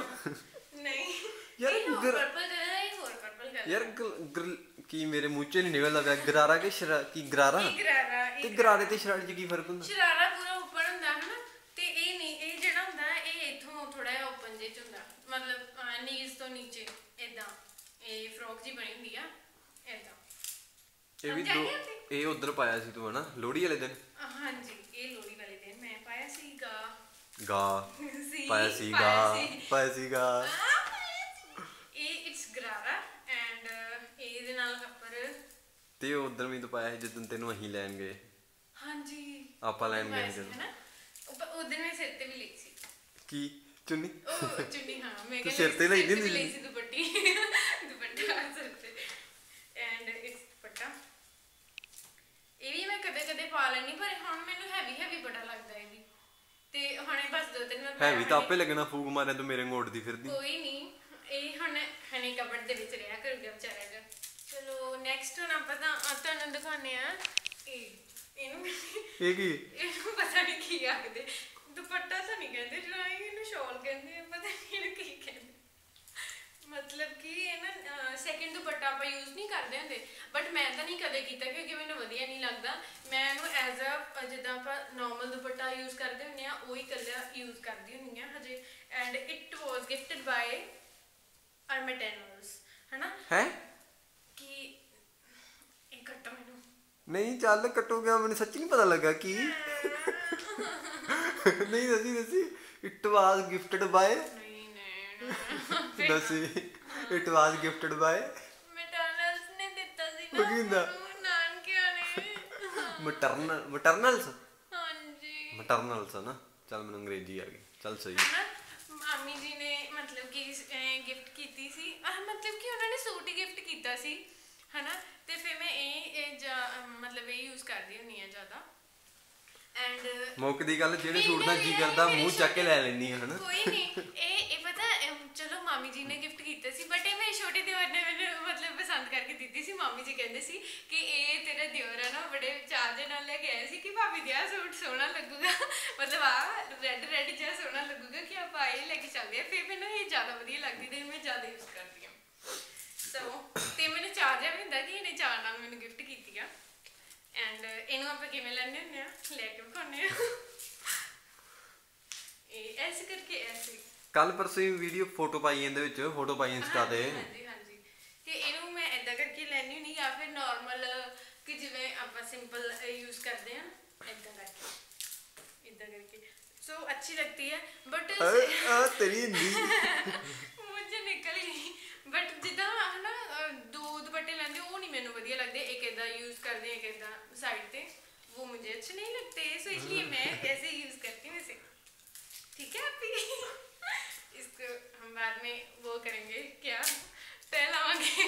ਨਹੀਂ। ਯਾਰ, ਪਰਪਲ ਕਲਰ ਹੈ ਇਹ ਹੋਰ ਪਰਪਲ ਕਲਰ ਯਾਰ ਗਲ- ਗਲ- ਕੀ ਮੇਰੇ ਮੂੰਹ ਚ ਨਹੀਂ ਨਿਕਲਦਾ ਪਿਆ? ਗਰਾਰਾ ਕਿ ਸ਼ਰਾ ਕੀ ਗਰਾਰਾ? ਇਹ ਗਰਾਰਾ ਤੇ ਇਹ ਗਰਾਰੇ ਤੇ ਸ਼ਰਾਰੇ ਚ ਕੀ ਫ਼ਰਕ ਹੁੰਦਾ? ਸ਼ਰਾਰਾ ਪੂਰਾ ਉੱਪਰ ਹੁੰਦਾ ਹੈ ਨਾ ਤੇ ਇਹ ਨਹੀਂ ਇਹ ਜਿਹੜਾ ਹੁੰਦਾ ਹੈ, ਇਹ ਇਥੋਂ ਥੋੜਾ ਜਿਹਾ ਓਪਨ ਜੇ ਚ ਹੁੰਦਾ। ਮਤਲਬ ਨੀਜ਼ ਤੋਂ ਨੀਚੇ ਇਦਾਂ ਇਹ ਫਰੋਕ ਜੀ ਬਣੀ ਹੁੰਦੀ ਆ ਇਦਾਂ ਇਹ ਵੀ ਦੋ? ਇਹ ਉਧਰ ਪਾਇਆ ਸੀ ਤੂੰ ਹਨਾ? ਲੋਹੜੀ ਵਾਲੇ ਦਿਨ। ਹਾਂਜੀ ਇਹ ਲੋਹੜੀ ਵਾਲੇ ਗਾ। ਸੀ ਪਾਇਆ ਸੀ ਗਾ। ਪਾਇਆ ਸੀ। ਗਾ। ਇਹ ਇਟਸ ਗਰਾਰਾ ਐਂਡ ਇਹਦੇ ਨਾਲ ਉੱਪਰ ਤੇ ਉਧਰ ਵੀ ਤੂੰ ਪਾਇਆ ਸੀ ਜਦੋਂ ਤੈਨੂੰ ਅਸੀਂ ਲੈਣ ਗਏ। ਹਾਂਜੀ। ਆਪਾਂ ਲੈਣ ਗਏ ਜਦੋਂ। ਉੱਪਰ ਉਹਦੇ ਮੈਂ ਸਿਰ ਤੇ ਵੀ ਲਈ ਸੀ। ਕੀ? ਚੁੰਨੀ? ਉਹ ਚੁੰਨੀ ਹਾਂ। ਮੈਂ ਕਿਹਾ ਸਿਰ ਤੇ ਲਈ ਸਿਰ ਨੀ ਵੀ ਹੁੰਦੀ? ਲਈ ਸੀ ਦੁਪੱਟੀ। ਦੁਪੱਟਾ ਸਿਰ ਤੇ। And it's dupatta. ਇਹ ਵੀ ਮੈਂ ਕਦੇ ਕਦੇ ਪਾ ਲੈਣੀ ਪਰ ਹੁਣ ਮੈਨੂੰ ਹੈਵੀ ਹੈਵੀ ਬੜਾ ਲੱਗਦਾ ਇਹ ਵੀ। ਤੇ ਹੁਣੇ ਬਸ ਦੋ ਤਿੰਨ ਵਾਰ ਹੈ ਵੀ ਤਾਂ। ਆਪੇ ਲੱਗਣਾ ਫੂਕ ਮਾਰਿਆ ਤੂੰ ਮੇਰੇ ngੋੜ ਦੀ ਫਿਰਦੀ। ਕੋਈ ਨਹੀਂ ਇਹ ਹੁਣ ਹਨੇ ਕਬੜ ਦੇ ਵਿੱਚ ਰਿਹਾ ਕਰੂਗਾ ਵਿਚਾਰਾ ਜਿਹਾ। ਚਲੋ ਨੈਕਸਟ ਹੁਣ ਆਪਾਂ ਤਾਂ ਤੁਹਾਨੂੰ ਦਿਖਾਉਂਦੇ ਆ ਇਹ ਇਹਨੂੰ ਇਹ ਕੀ? ਇਹਨੂੰ ਪਤਾ ਨਹੀਂ ਕੀ ਆਖਦੇ। ਦੁਪੱਟਾ ਤਾਂ ਨਹੀਂ ਕਹਿੰਦੇ ਜਿਹੜਾ ਇਹਨੂੰ ਸ਼ਾਲ ਕਹਿੰਦੇ ਆ ਪਤਾ ਨਹੀਂ ਇਹਨੂੰ ਕੀ ਕਹਿੰਦੇ। ਮਤਲਬ ਕਿ ਇਹ ਨਾ ਸੈਕਿੰਡ ਦੁਪੱਟਾ ਆਪਾਂ ਯੂਜ਼ ਨਹੀਂ ਕਰਦੇ ਹੁੰਦੇ। ਬਟ ਮੈਂ ਤਾਂ ਨਹੀਂ ਕਦੇ ਕੀਤਾ ਕਿਉਂਕਿ ਮੈਨੂੰ ਵਧੀਆ ਨਹੀਂ ਲੱਗਦਾ। ਮੈਂ ਇਹਨੂੰ ਐਜ਼ ਅ ਜਿੱਦਾਂ ਆਪਾਂ ਨਾਰਮਲ ਦੁਪੱਟਾ ਯੂਜ਼ ਕਰਦੇ ਹੁੰਦੇ ਆ ਉਹੀ ਕੱਲਾ ਯੂਜ਼ ਕਰਦੀ ਹੁੰਦੀ ਆ ਹਜੇ। And it was gifted by our maternals ਹਨਾ? ਹੈ? ਕਿ ਇਹ ਕੱਟ ਮੈਨੂੰ। ਨਹੀਂ ਚੱਲ ਕੱਟੋ ਗਿਆ ਮੈਨੂੰ ਸੱਚੀ ਨਹੀਂ ਪਤਾ ਲੱਗਾ ਕੀ। ਨਹੀਂ ਦੱਸੀ ਦੱਸੀ। ਇਟ ਵਾਸ ਗਿਫਟਡ ਨਹੀਂ ਦੱਸੀ it was gifted by maternals ਨੇ ਦਿੱਤਾ ਸੀ ਹੁੰਦਾ? ਮੈਨੂੰ, ਨਾਨਕਿਆਂ ਨੇ। ਮਟਰਨਲ ਮਟਰਨਲਸ ਹਾਂਜੀ। ਮਟਰਨਲਸ ਨਾ। ਚੱਲ ਮੈਨੂੰ ਅੰਗਰੇਜ਼ੀ ਆ ਗਈ। ਚੱਲ ਸਹੀ ਮਾਮੀ ਜੀ ਨੇ ਮਤਲਬ ਕਿ ਗਿਫਟ ਕੀਤੀ ਸੀ। ਆਹ ਮਤਲਬ ਕਿ ਉਹਨਾਂ ਨੇ ਸੂਟ ਹੀ ਗਿਫਟ ਕੀਤਾ ਸੀ। ਹਨਾ? ਤੇ ਫਿਰ ਮੈਂ ਇਹ ਮਤਲਬ ਇਹ ਯੂਜ਼ ਕਰਦੀ ਹੁੰਨੀ ਆ ਜ਼ਿਆਦਾ। ਐਂਡ ਮੁੱਕ ਦੀ ਗੱਲ ਜਿਹੜੇ ਸੂਟ ਦਾ ਜੀ ਕਰਦਾ ਮੂੰਹ ਚੱਕ ਕੇ ਲੈ ਲੈਂਦੀ ਆ ਹਨਾ? ਕੋਈ ਨਹੀਂ ਇਹ ਮਾਮੀ ਜੀ ਨੇ ਗਿਫਟ ਕੀਤਾ ਸੀ ਬਟ ਇਹ ਮੇਰੇ ਛੋਟੇ ਦਿਓਰ ਨੇ ਮੈਨੂੰ ਮਤਲਬ ਪਸੰਦ ਕਰਕੇ ਦਿੱਤੀ ਸੀ। ਮਾਮੀ ਜੀ ਕਹਿੰਦੇ ਸੀ ਕਿ ਇਹ ਤੇਰਾ ਦਿਓਰ ਹੈ ਨਾ, ਬੜੇ ਚਾਅ ਦੇ ਨਾਲ ਲੈ ਕੇ ਆਏ ਸੀ ਕਿ ਭਾਬੀ ਦੀ ਸੂਟ ਸੋਹਣਾ ਲੱਗੂਗਾ। ਮਤਲਬ ਆ ਰੈੱਡ ਰੈੱਡ ਜਿਹਾ ਸੋਹਣਾ ਲੱਗੂਗਾ ਕਿ ਆਪਾਂ ਇਹ ਲੈ ਕੇ ਚੱਲਦੇ ਆ ਫਿਰ ਮੈਨੂੰ ਇਹ ਜ਼ਿਆਦਾ ਵਧੀਆ ਲੱਗਦੀ ਤੇ ਮੈਂ ਜ਼ਿਆਦਾ ਯੂਜ਼ ਕਰਦੀ ਹਾਂ। ਸੋ ਤੇ ਮੈਨੂੰ ਚਾਹ ਜਿਹਾ ਵੀ ਹੁੰਦਾ ਕਿ ਇਹਨੇ ਚਾਹ ਨਾਲ ਮੈਨੂੰ ਗਿਫਟ ਕੀਤੀ ਆ। ਐਂਡ ਇਹਨੂੰ ਆਪਾਂ ਕਿਵੇਂ ਲੈਣੇ ਹੁੰਦੇ ਆ ਲੈ ਕੇ ਵਿਖਾਉਂਦੇ ਆ ਇਹ ਐਸੇ ਕਰਕੇ ਐਸੇ ਕੱਲ ਪਰਸੋਂ ਹੀ ਵੀਡੀਓ ਫੋਟੋ ਪਾਈ ਇਹਦੇ ਵਿੱਚ ਫੋਟੋ ਪਾਈ ਇੰਸਟਾ ਤੇ। ਤੇ ਇਹਨੂੰ ਮੈਂ ਐਦਾਂ ਕਰਕੇ ਲੈਣੀ ਨਹੀਂ ਜਾਂ ਫਿਰ ਨਾਰਮਲ ਕਿ ਜਿਵੇਂ ਆਪਾਂ ਸਿੰਪਲ ਯੂਜ਼ ਕਰਦੇ ਆ ਐਦਾਂ ਕਰਕੇ। ਐਦਾਂ ਕਰਕੇ। ਸੋ ਅੱਛੀ ਲੱਗਦੀ ਹੈ ਬਟ ਆ ਤੇਰੀ ਹਿੰਦੀ ਮੁਝੇ ਨਿਕਲ ਗਈ ਬਟ ਜਿੱਦਾਂ ਹਨਾ ਦੋ ਦੁਪੱਟੇ ਲੈਂਦੇ ਉਹ ਨਹੀਂ ਮੈਨੂੰ ਵਧੀਆ ਲੱਗਦੇ। ਇੱਕ ਐਦਾਂ ਯੂਜ਼ ਕਰਦੇ ਇੱਕ ਐਦਾਂ ਸਾਈਡ ਤੇ। वो मुझे अच्छे नहीं लगते सो इसलिए मैं ऐसे यूज करती हूँ इसे ठीक है आप इसको हम बाद में वो करेंगे क्या? फैलावांगे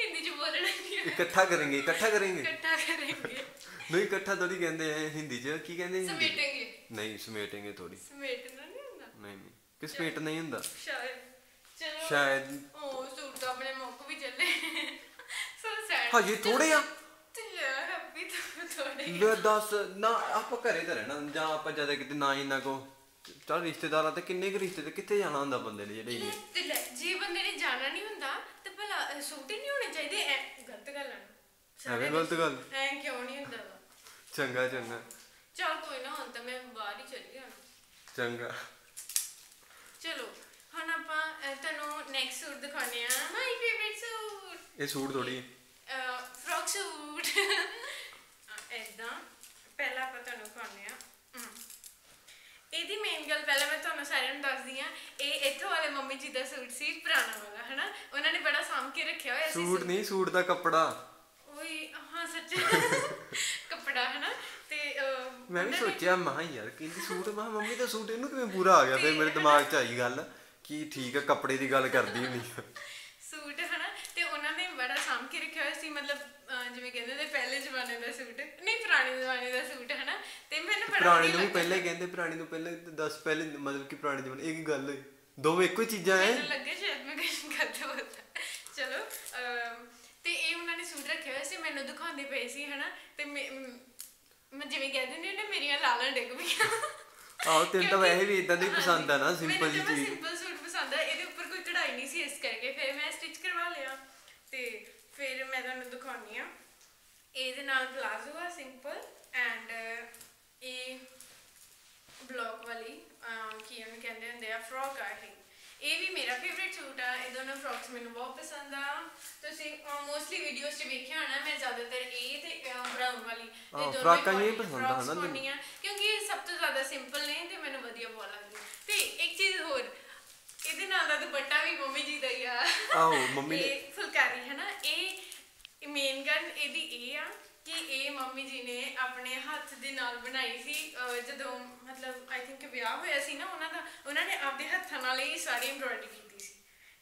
ਹਿੰਦੀ ਚ ਬੋਲਣਾ ਨਹੀਂ ਇਕੱਠਾ ਕਰेंगे ਇਕੱਠਾ ਕਰेंगे ਇਕੱਠਾ ਕਰेंगे ਨਹੀਂ ਇਕੱਠਾ ਥੋੜੀ ਕਹਿੰਦੇ ਆ ਹਿੰਦੀ ਚ ਕੀ ਕਹਿੰਦੇ ਹਿੰਦੀ ਸਮੇਟेंगे ਨਹੀਂ ਸਮੇਟेंगे ਥੋੜੀ ਸਮੇਟਣਾ ਨਹੀਂ ਹੁੰਦਾ ਨਹੀਂ ਨਹੀਂ ਕਿ ਸਮੇਟ ਨਹੀਂ ਹੁੰਦਾ ਸ਼ਾਇਦ ਚਲੋ ਸ਼ਾਇਦ ਉਹ ਸੂਟ ਤਾਂ ਆਪਣੇ ਮੁੱਕ ਵੀ ਚੱਲੇ ਸੋ ਸੈਡ ਹਾਂ ਇਹ ਥੋੜੇ ਆ ਲੈ ਦੱਸ ਨਾ ਆਪਾਂ ਘਰੇ ਤਾਂ ਰਹਿਣਾ ਜਾਂ ਆਪਾਂ ਜ਼ਿਆਦਾ ਕਿਤੇ ਨਾ ਹੀ ਨਾ ਕੋ ਚਲ ਰਿਸ਼ਤੇਦਾਰਾਂ ਤੇ ਕਿੰਨੇ ਕੁ ਰਿਸ਼ਤੇ ਤੇ ਕਿੱਥੇ ਜਾਣਾ ਹੁੰਦਾ ਬੰਦੇ ਨੇ ਜਿਹੜੇ ਲੈ ਤੇ ਲੈ ਜੇ ਬੰਦੇ ਨੇ ਜਾਣਾ ਨਹੀਂ ਹੁੰਦਾ ਤੇ ਭਲਾ ਸੂਟ ਹੀ ਨਹੀਂ ਹੋਣੇ ਚਾਹੀਦੇ ਐ ਗਲਤ ਗੱਲ ਆ। ਐਵੇਂ ਗਲਤ ਗੱਲ? ਐ ਕਿਉਂ ਨਹੀਂ ਹੁੰਦਾ ਵਾ? ਚੰਗਾ ਚੰਗਾ। ਚਲ ਕੋਈ ਨਾ ਹੁਣ ਤਾਂ ਮੈਂ ਬਾਹਰ ਹੀ ਚੱਲੀ ਹਾਂ ਚੰਗਾ। ਚਲੋ ਹੁਣ ਆਪਾਂ ਅਹ, ਤੁਹਾਨੂੰ ਨੈਕਸਟ ਸੂਟ ਦਿਖਾਉਂਦੇ ਆ। My favourite suit. ਇਹ ਸੂਟ ਥੋੜੀ ਫਰੋਕ ਸੂਟ। ਐਦਾਂ ਪਹਿਲਾਂ ਆਪਾਂ ਤੁਹਾਨੂੰ ਦਿਖਾਉਂਦੇ ਆ। ਇਹਦੀ ਮੇਨ ਗੱਲ ਪਹਿਲਾਂ ਮੈਂ ਤੁਹਾਨੂੰ ਸਾਰਿਆਂ ਨੂੰ ਦੱਸਦੀ ਆ ਇਹ ਇੱਥੋਂ ਵਾਲੇ ਮੰਮੀ ਜੀ ਦਾ ਸੂਟ ਸੀ ਪੁਰਾਣਾ ਵਾਲਾ ਹਨਾ? ਉਹਨਾਂ ਨੇ ਬੜਾ ਸਾਂਭ ਕੇ ਰੱਖਿਆ ਹੋਇਆ ਸੀ ਸੂਟ ਨਹੀਂ ਸੂਟ ਦਾ ਕੱਪੜਾ। ਓਏ ਹਾਂ ਸੱਚ। ਕੱਪੜਾ ਹਨਾ? ਤੇ ਮੈਂ ਵੀ ਸੋਚਿਆ ਮਹਾ ਯਾਰ ਕਹਿੰਦੀ ਸੂਟ ਮਹਾ ਮੰਮੀ ਦਾ ਸੂਟ ਇਹਨੂੰ ਕਿਵੇਂ ਪੂਰਾ ਆ ਗਿਆ? ਫਿਰ ਮੇਰੇ ਦਿਮਾਗ 'ਚ ਆਈ ਗੱਲ ਕਿ ਠੀਕ ਆ ਕੱਪੜੇ ਦੀ ਗੱਲ ਕਰਦੀ ਆ। ਸੂਟ ਹਨਾ? ਤੇ ਉਹਨਾਂ ਨੇ ਬੜਾ ਸਾਂਭ ਕੇ ਰੱਖਿਆ ਹੋਇਆ ਸੀ ਮਤਲਬ ਜਿਵੇਂ ਕਹਿੰਦੇ ਨੇ ਪਹਿਲੇ ਜ਼ਮਾਨੇ ਦਾ ਸੂਟ। ਨਹੀਂ ਪੁਰਾਣੇ ਜ਼ਮਾਨੇ ਦਾ ਸੂਟ ਹਨਾ? ਤੇ ਮੈਨੂੰ ਬੜਾ ਪੁਰਾਣੇ ਨੂੰ। ਪਹਿਲੇ ਕਹਿੰਦੇ ਪੁਰਾਣੇ ਨੂੰ ਪਹਿਲੇ ਦੱਸ ਪਹਿਲੇ ਮਤਲਬ ਕਿ ਪੁਰਾਣੇ ਜਮਾਨੇ ਇਹ ਕੀ ਗੱਲ ਹੋਈ? ਦੋਵੇਂ ਇੱਕੋ ਹੀ ਚੀਜ਼ਾਂ ਐ? ਮੈਨੂੰ ਲੱਗੇ ਸ਼ਾਇਦ ਮੈਂ ਕੁਝ ਗਲਤ ਬੋਲਤਾ। ਚਲੋ ਤੇ ਇਹ ਉਹਨਾਂ ਨੇ ਸੂਟ ਰੱਖਿਆ ਹੋਇਆ ਸੀ ਮੈਨੂੰ ਦਿਖਾਉਂਦੇ ਪਏ ਸੀ ਹਨਾ? ਤੇ ਮੈਂ ਜਿਵੇਂ ਕਹਿ ਦਿੰਦੀ ਹਾਂ ਨਾ ਮੇਰੀਆਂ ਲਾਲਾਂ ਡਿੱਗ ਪਈਆਂ। ਆਹੋ ਤੈਨੂੰ ਤਾਂ ਵੈਸੇ ਵੀ ਇਦਾਂ ਦੀ ਪਸੰਦ ਆ ਨਾ ਸਿੰਪਲ ਜੀ ਚੀਜ਼। ਸਿੰਪਲ ਸੂਟ ਪਸੰਦ ਆ ਇਹਦੇ ਉੱਪਰ ਕੋਈ ਕਢਾਈ ਨਹੀਂ ਸੀ ਇਸ ਕਰਕੇ ਫਿਰ ਮੈਂ ਸਟਿਚ ਕਰਵਾ ਲਿਆ। ਤੇ ਫਿਰ ਮੈਂ ਤੁਹਾਨੂੰ ਦਿਖਾਉਣੀ ਆ ਇਹਦੇ ਨਾਲ ਪਲਾਜ਼ੋ ਆ ਸਿੰਪਲ ਐਂਡ ਇਹ ਬਲੌਕ ਵਾਲੀ ਕੀ ਉਹਨੂੰ ਕਹਿੰਦੇ ਹੁੰਦੇ ਆ ਫਰੋਕ ਆ ਇਹ। ਵੀ ਮੇਰਾ ਫੇਵਰਿਟ ਸੂਟ ਆ ਇਹ ਦੋਨੋਂ ਫਰੋਕਸ ਮੈਨੂੰ ਬਹੁਤ ਪਸੰਦ ਆ। ਤੁਸੀਂ ਮੋਸਟਲੀ ਵੀਡੀਓਜ਼ 'ਚ ਵੇਖਿਆ ਹੋਣਾ ਮੈਂ ਜ਼ਿਆਦਾਤਰ ਇਹ ਤੇ ਬਰਾਊਨ ਵਾਲੀ ਇਹ ਦੋਨੋਂ ਫਰਾਕਾਂ ਹੀ ਪਸੰਦ ਆ ਆ ਕਿਉਂਕਿ ਇਹ ਸਭ ਤੋਂ ਜ਼ਿਆਦਾ ਸਿੰਪਲ ਨੇ ਤੇ ਮੈਨੂੰ ਵਧੀਆ ਬਹੁਤ ਲੱਗਦੀ। ਤੇ ਇੱਕ ਚੀਜ਼ ਹੋਰ ਇਹਦੇ ਨਾਲ ਦਾ ਦੁਪੱਟਾ ਵੀ ਮੰਮੀ ਜੀ ਦਾ ਹੀ ਆ। ਆਹੋ ਮੰਮੀ ਨੇ ਫੁਲਕਾਰੀ ਹੈ ਨਾ ਇਹ ਮੇਨ ਗੱਲ ਇਹਦੀ ਇਹ ਆ ਕਿ ਇਹ ਮੰਮੀ ਜੀ ਨੇ ਆਪਣੇ ਹੱਥ ਦੇ ਨਾਲ ਬਣਾਈ ਸੀ ਜਦੋਂ ਮਤਲਬ ਆਈ ਥਿੰਕ ਵਿਆਹ ਹੋਇਆ ਸੀ ਨਾ ਉਹਨਾਂ ਦਾ ਉਹਨਾਂ ਨੇ ਆਪਦੇ ਹੱਥਾਂ ਨਾਲ ਹੀ ਸਾਰੀ ਐਮਬ੍ਰੋਇਡਰੀ ਕੀਤੀ ਸੀ।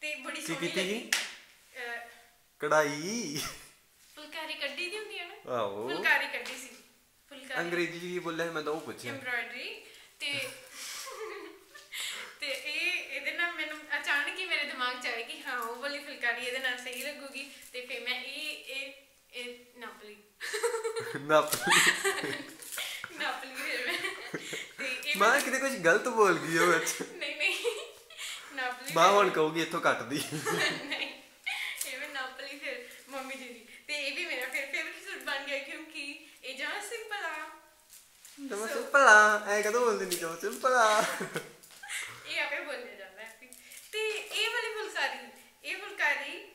ਤੇ ਬੜੀ ਸੋਹਣੀ ਕੀਤੀ ਸੀ? ਲੱਗੀ। ਕਢਾਈ ਫੁਲਕਾਰੀ ਕੱਢੀ ਦੀ ਹੁੰਦੀ ਹੈ ਨਾ? ਆਹੋ। ਫੁਲਕਾਰੀ ਕੱਢੀ ਸੀ। ਫੁਲਕਾਰੀ ਅੰਗਰੇਜ਼ੀ ਕੀ ਬੋਲਿਆ? ਮੈਂ ਤਾਂ ਉਹ ਪੁੱਛਿਆ। ਐਮਬ੍ਰੋਇਡਰੀ ਤੇ ਤੇ ਇਹ ਇਹਦੇ ਨਾਲ ਮੈਨੂੰ ਅਚਾਨਕ ਹੀ ਮੇਰੇ ਦਿਮਾਗ 'ਚ ਆਇਆ ਕਿ ਹਾਂ ਉਹ ਵਾਲੀ ਫੁਲਕਾਰੀ ਇਹਦੇ ਨਾਲ ਸਹੀ ਲੱਗੂਗੀ। ਤੇ ਫਿਰ ਮੈਂ ਇਹ ਇਹ ਇਹ ਨਾਪ ਲਈ। ਨੱਪ ਨਾਪ ਲਈ ਫਿਰ ਮੈਂ। ਮਾਂ ਕਿਤੇ ਕੁਝ ਗਲਤ ਬੋਲ ਗਈ ਉਹ ਵਿੱਚ। ਨਹੀਂ ਨਹੀਂ। ਨਾਪ ਲਈ ਮਾਂ ਹੁਣ ਕਹੂਗੀ ਇੱਥੋਂ ਕੱਟਦੀ। ਨਹੀਂ ਇਹ ਮੈਂ ਨਾਪ ਲਈ ਫਿਰ ਮੰਮੀ ਜੀ ਦੀ। ਤੇ ਇਹ ਵੀ ਮੇਰਾ ਫਿਰ ਫੇਵਰਿਟ ਸੂਟ ਬਣ ਗਿਆ ਕਿਉਂਕਿ ਇਹ ਜਮਾਂ ਸਿੰਪਲ ਆ। ਜਮਾ ਸਿੰਪਲ ਆ। ਐ ਕਦੋਂ ਬੋਲਦੀ ਨਹੀਂ ਜਮਾ ਸਿੰਪਲ ਆ। ਇਹ ਆਪੇ ਬੋਲਿਆ ਜਾਂਦਾ ਹੈ। ਤੇ ਇਹ ਵਾਲੀ ਫੁਲਕਾਰੀ ਇਹ ਫੁਲਕਾਰੀ